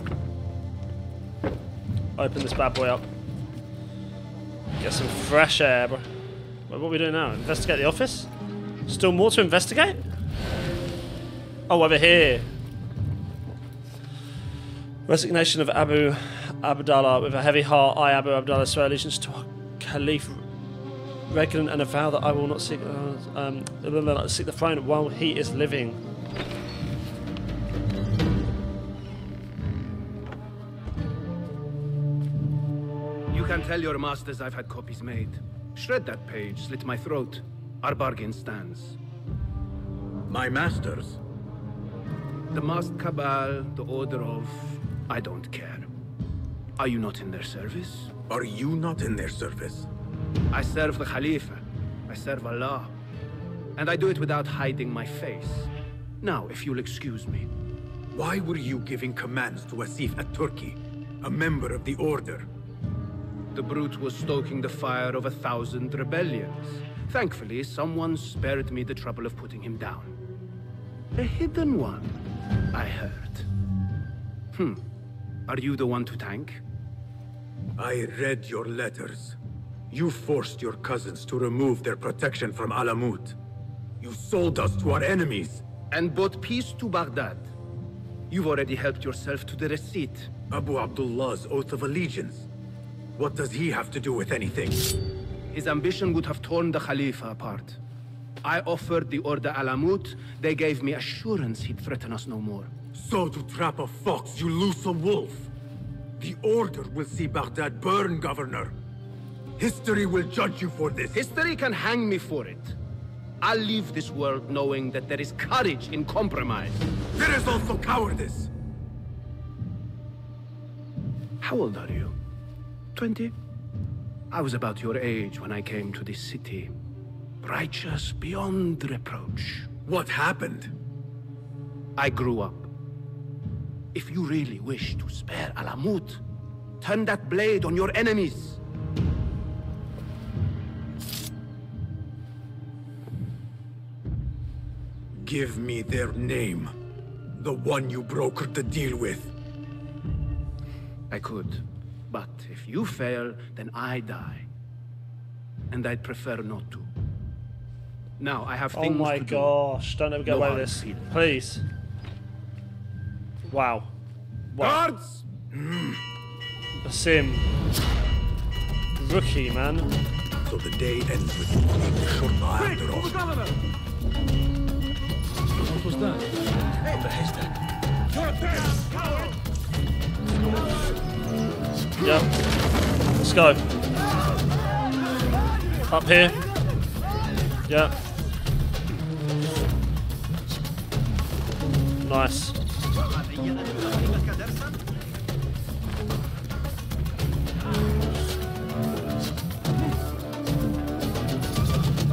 Open this bad boy up. Get some fresh air, bro. What are we doing now? Investigate the office? Still more to investigate? Oh, over here. Resignation of Abu Abdallah. With a heavy heart, I, Abu Abdallah, swear allegiance to our Caliph Regan and a vow that I will not seek, uh, um, seek the throne while he is living. You can tell your masters I've had copies made. Shred that page, slit my throat. Our bargain stands. My masters? The masked cabal, the order of... I don't care. Are you not in their service? Are you not in their service? I serve the Khalifa. I serve Allah. And I do it without hiding my face. Now, if you'll excuse me. Why were you giving commands to Wasif al-Turki, a member of the Order? The brute was stoking the fire of a thousand rebellions. Thankfully, someone spared me the trouble of putting him down. A hidden one, I heard. Hmm. Are you the one to thank? I read your letters. You forced your cousins to remove their protection from Alamut. You sold us to our enemies. And brought peace to Baghdad. You've already helped yourself to the receipt. Abu Abdallah's oath of allegiance. What does he have to do with anything? His ambition would have torn the Khalifa apart. I offered the Order Alamut. They gave me assurance he'd threaten us no more. So to trap a fox, you loose a wolf. The Order will see Baghdad burn, Governor. History will judge you for this. History can hang me for it. I'll leave this world knowing that there is courage in compromise. There is also cowardice. How old are you? Twenty? I was about your age when I came to this city. Righteous beyond reproach. What happened? I grew up. If you really wish to spare Alamut, turn that blade on your enemies. Give me their name. The one you brokered the deal with. I could. But you fail, then I die. And I'd prefer not to. Now, I have things Oh things my to gosh, don't ever get No away with hard this. feelings. Please. Wow. wow. Guards! Sim. Rookie, man. So the day ends with you being the Shurta after all. What was that? Hey, the haystack. You're dead, coward! Yep. Let's go. Up here. Yep. Nice.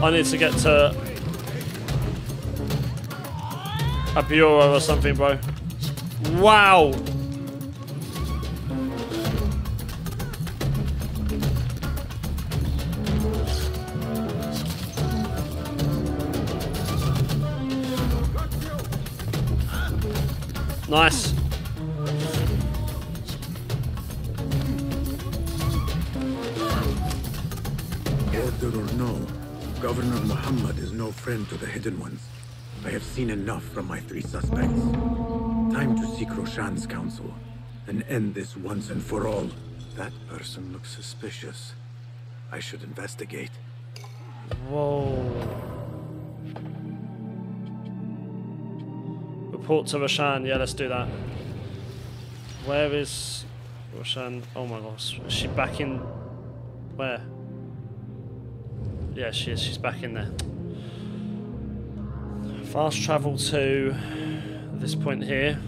I need to get to a bureau or something, bro. Wow. Nice. Order or no, Governor Muhammad is no friend to the Hidden Ones. I have seen enough from my three suspects. Time to seek Roshan's counsel and end this once and for all. That person looks suspicious. I should investigate. Whoa. Report to Roshan. Yeah, let's do that. Where is Roshan? Oh my gosh. Is she back in. Where? Yeah, she is. She's back in there. Fast travel to this point here.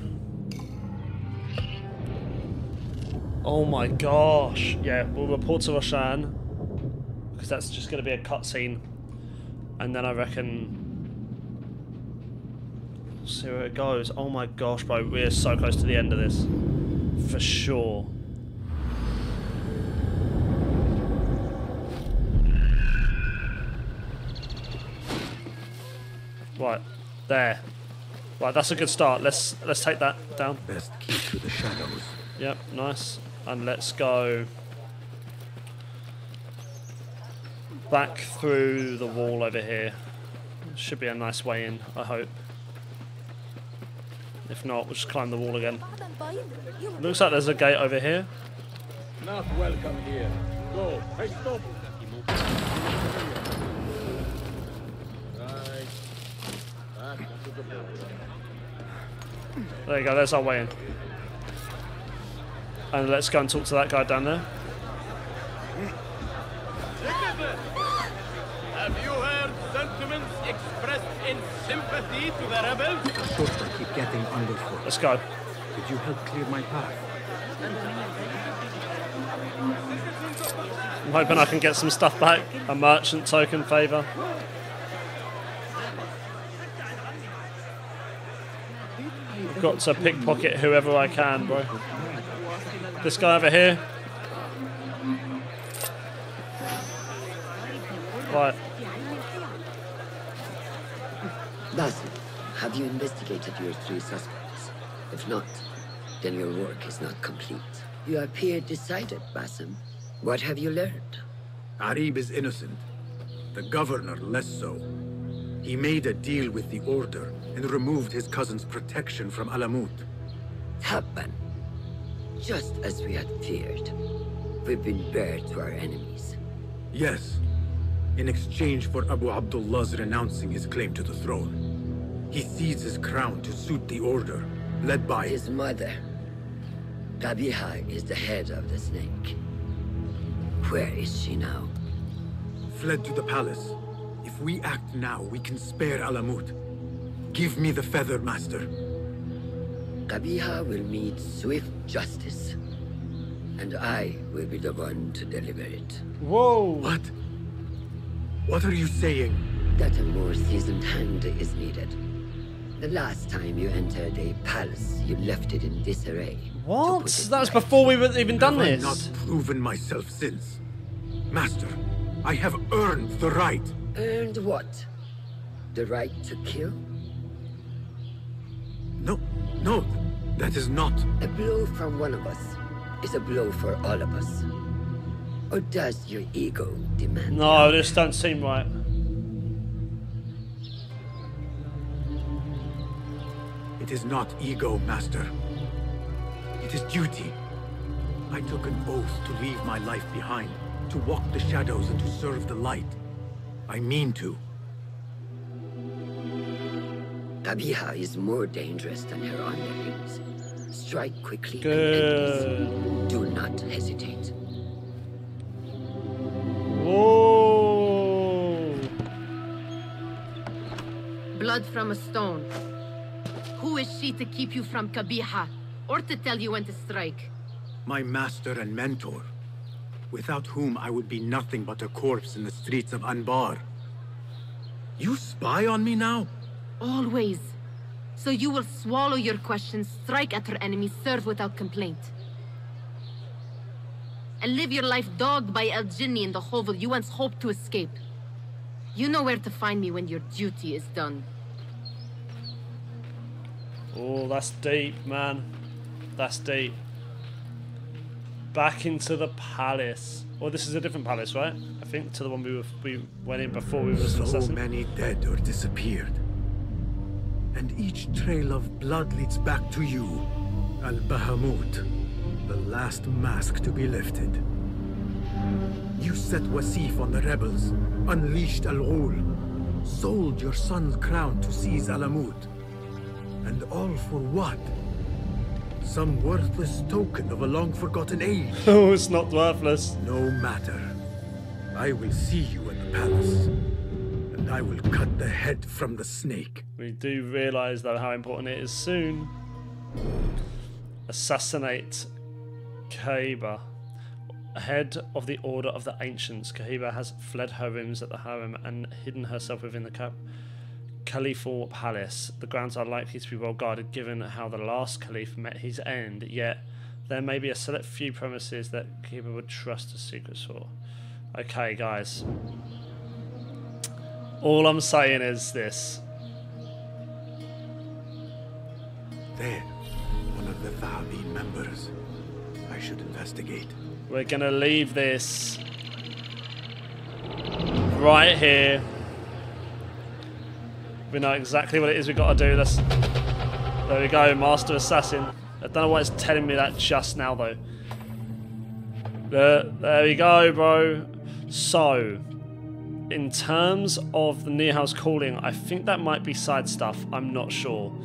Oh my gosh. Yeah, we'll report to Roshan. Because that's just going to be a cutscene. And then I reckon. See where it goes. Oh my gosh, bro. We're so close to the end of this. For sure. Right. There. Right, that's a good start. Let's let's take that down. Best keep to the shadows. Yep, nice. And let's go back through the wall over here. Should be a nice way in, I hope. If not, we'll just climb the wall again. Looks like there's a gate over here. Not welcome here. Go. Hey, stop. Right. Back onto the boat. There you go, there's our way in. And let's go and talk to that guy down there. Have you heard St. in sympathy to the rebels? The Shurta keep getting underfoot. Let's go. Could you help clear my path? I'm hoping I can get some stuff back. A merchant token favor. I've got to pickpocket whoever I can, bro. This guy over here. Right. Basim, have you investigated your three suspects? If not, then your work is not complete. You appear decided, Basim. What have you learned? Arib is innocent. The governor less so. He made a deal with the Order and removed his cousin's protection from Alamut. Tabban. Just as we had feared. We've been bared to our enemies. Yes. In exchange for Abu Abdallah's renouncing his claim to the throne. He cedes his crown to suit the Order, led by... His mother. Qabiha is the head of the snake. Where is she now? Fled to the palace. If we act now, we can spare Alamut. Give me the feather, Master. Qabiha will meet swift justice. And I will be the one to deliver it. Whoa! What? What are you saying? That a more seasoned hand is needed. The last time you entered a palace, you left it in disarray. What? That was before we were even done have this. I have not proven myself since? Master, I have earned the right. Earned what? The right to kill? No, no, that is not. A blow from one of us is a blow for all of us. Or does your ego demand? No, this doesn't seem right. It is not ego, Master. It is duty. I took an oath to leave my life behind, to walk the shadows and to serve the light. I mean to. Qabiha is more dangerous than her underlings. Strike quickly and Good. endlessly. Do not hesitate. Whoa! Blood from a stone. Who is she to keep you from Qabiha? Or to tell you when to strike? My master and mentor, without whom I would be nothing but a corpse in the streets of Anbar. You spy on me now? Always. So you will swallow your questions, strike at her enemies, serve without complaint. And live your life dogged by El Jinni in the hovel you once hoped to escape. You know where to find me when your duty is done. Oh, that's deep, man. That's deep. Back into the palace. Well, this is a different palace, right? I think to the one we were, we went in before we were So assassin. many dead or disappeared. And each trail of blood leads back to you, Al-Bahamut, the last mask to be lifted. You set Wasif on the rebels, unleashed Al-Ghul, sold your son's crown to seize Alamut. And all for what? Some worthless token of a long-forgotten age. [laughs] oh, it's not worthless. No matter. I will see you at the palace. And I will cut the head from the snake. We do realise, though, how important it is soon. Assassinate Kahiba. Head of the Order of the Ancients, Kahiba has fled her rooms at the harem and hidden herself within the cap- Caliphal Palace. The grounds are likely to be well guarded given how the last Caliph met his end, yet there may be a select few premises that Kahiba would trust a secret for. Okay, guys. All I'm saying is this. There, one of the Thahabin members. Should investigate. We're gonna leave this right here. We know exactly what it is we've got to do. Let's. There we go, Master Assassin. I don't know why it's telling me that just now, though. There, there we go, bro. So, in terms of the Near House calling, I think that might be side stuff. I'm not sure.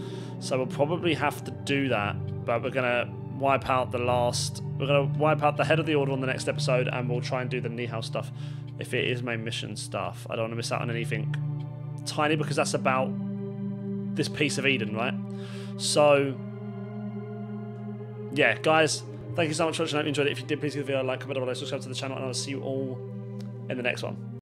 So we'll probably have to do that, but we're gonna wipe out the last. We're gonna wipe out the head of the order on the next episode, and we'll try and do the House stuff if it is main mission stuff. I don't want to miss out on anything tiny because that's about this piece of Eden, right? So, yeah, guys, thank you so much for watching. I hope you enjoyed it. If you did, please give the video a like, comment below, subscribe to the channel, and I'll see you all in the next one.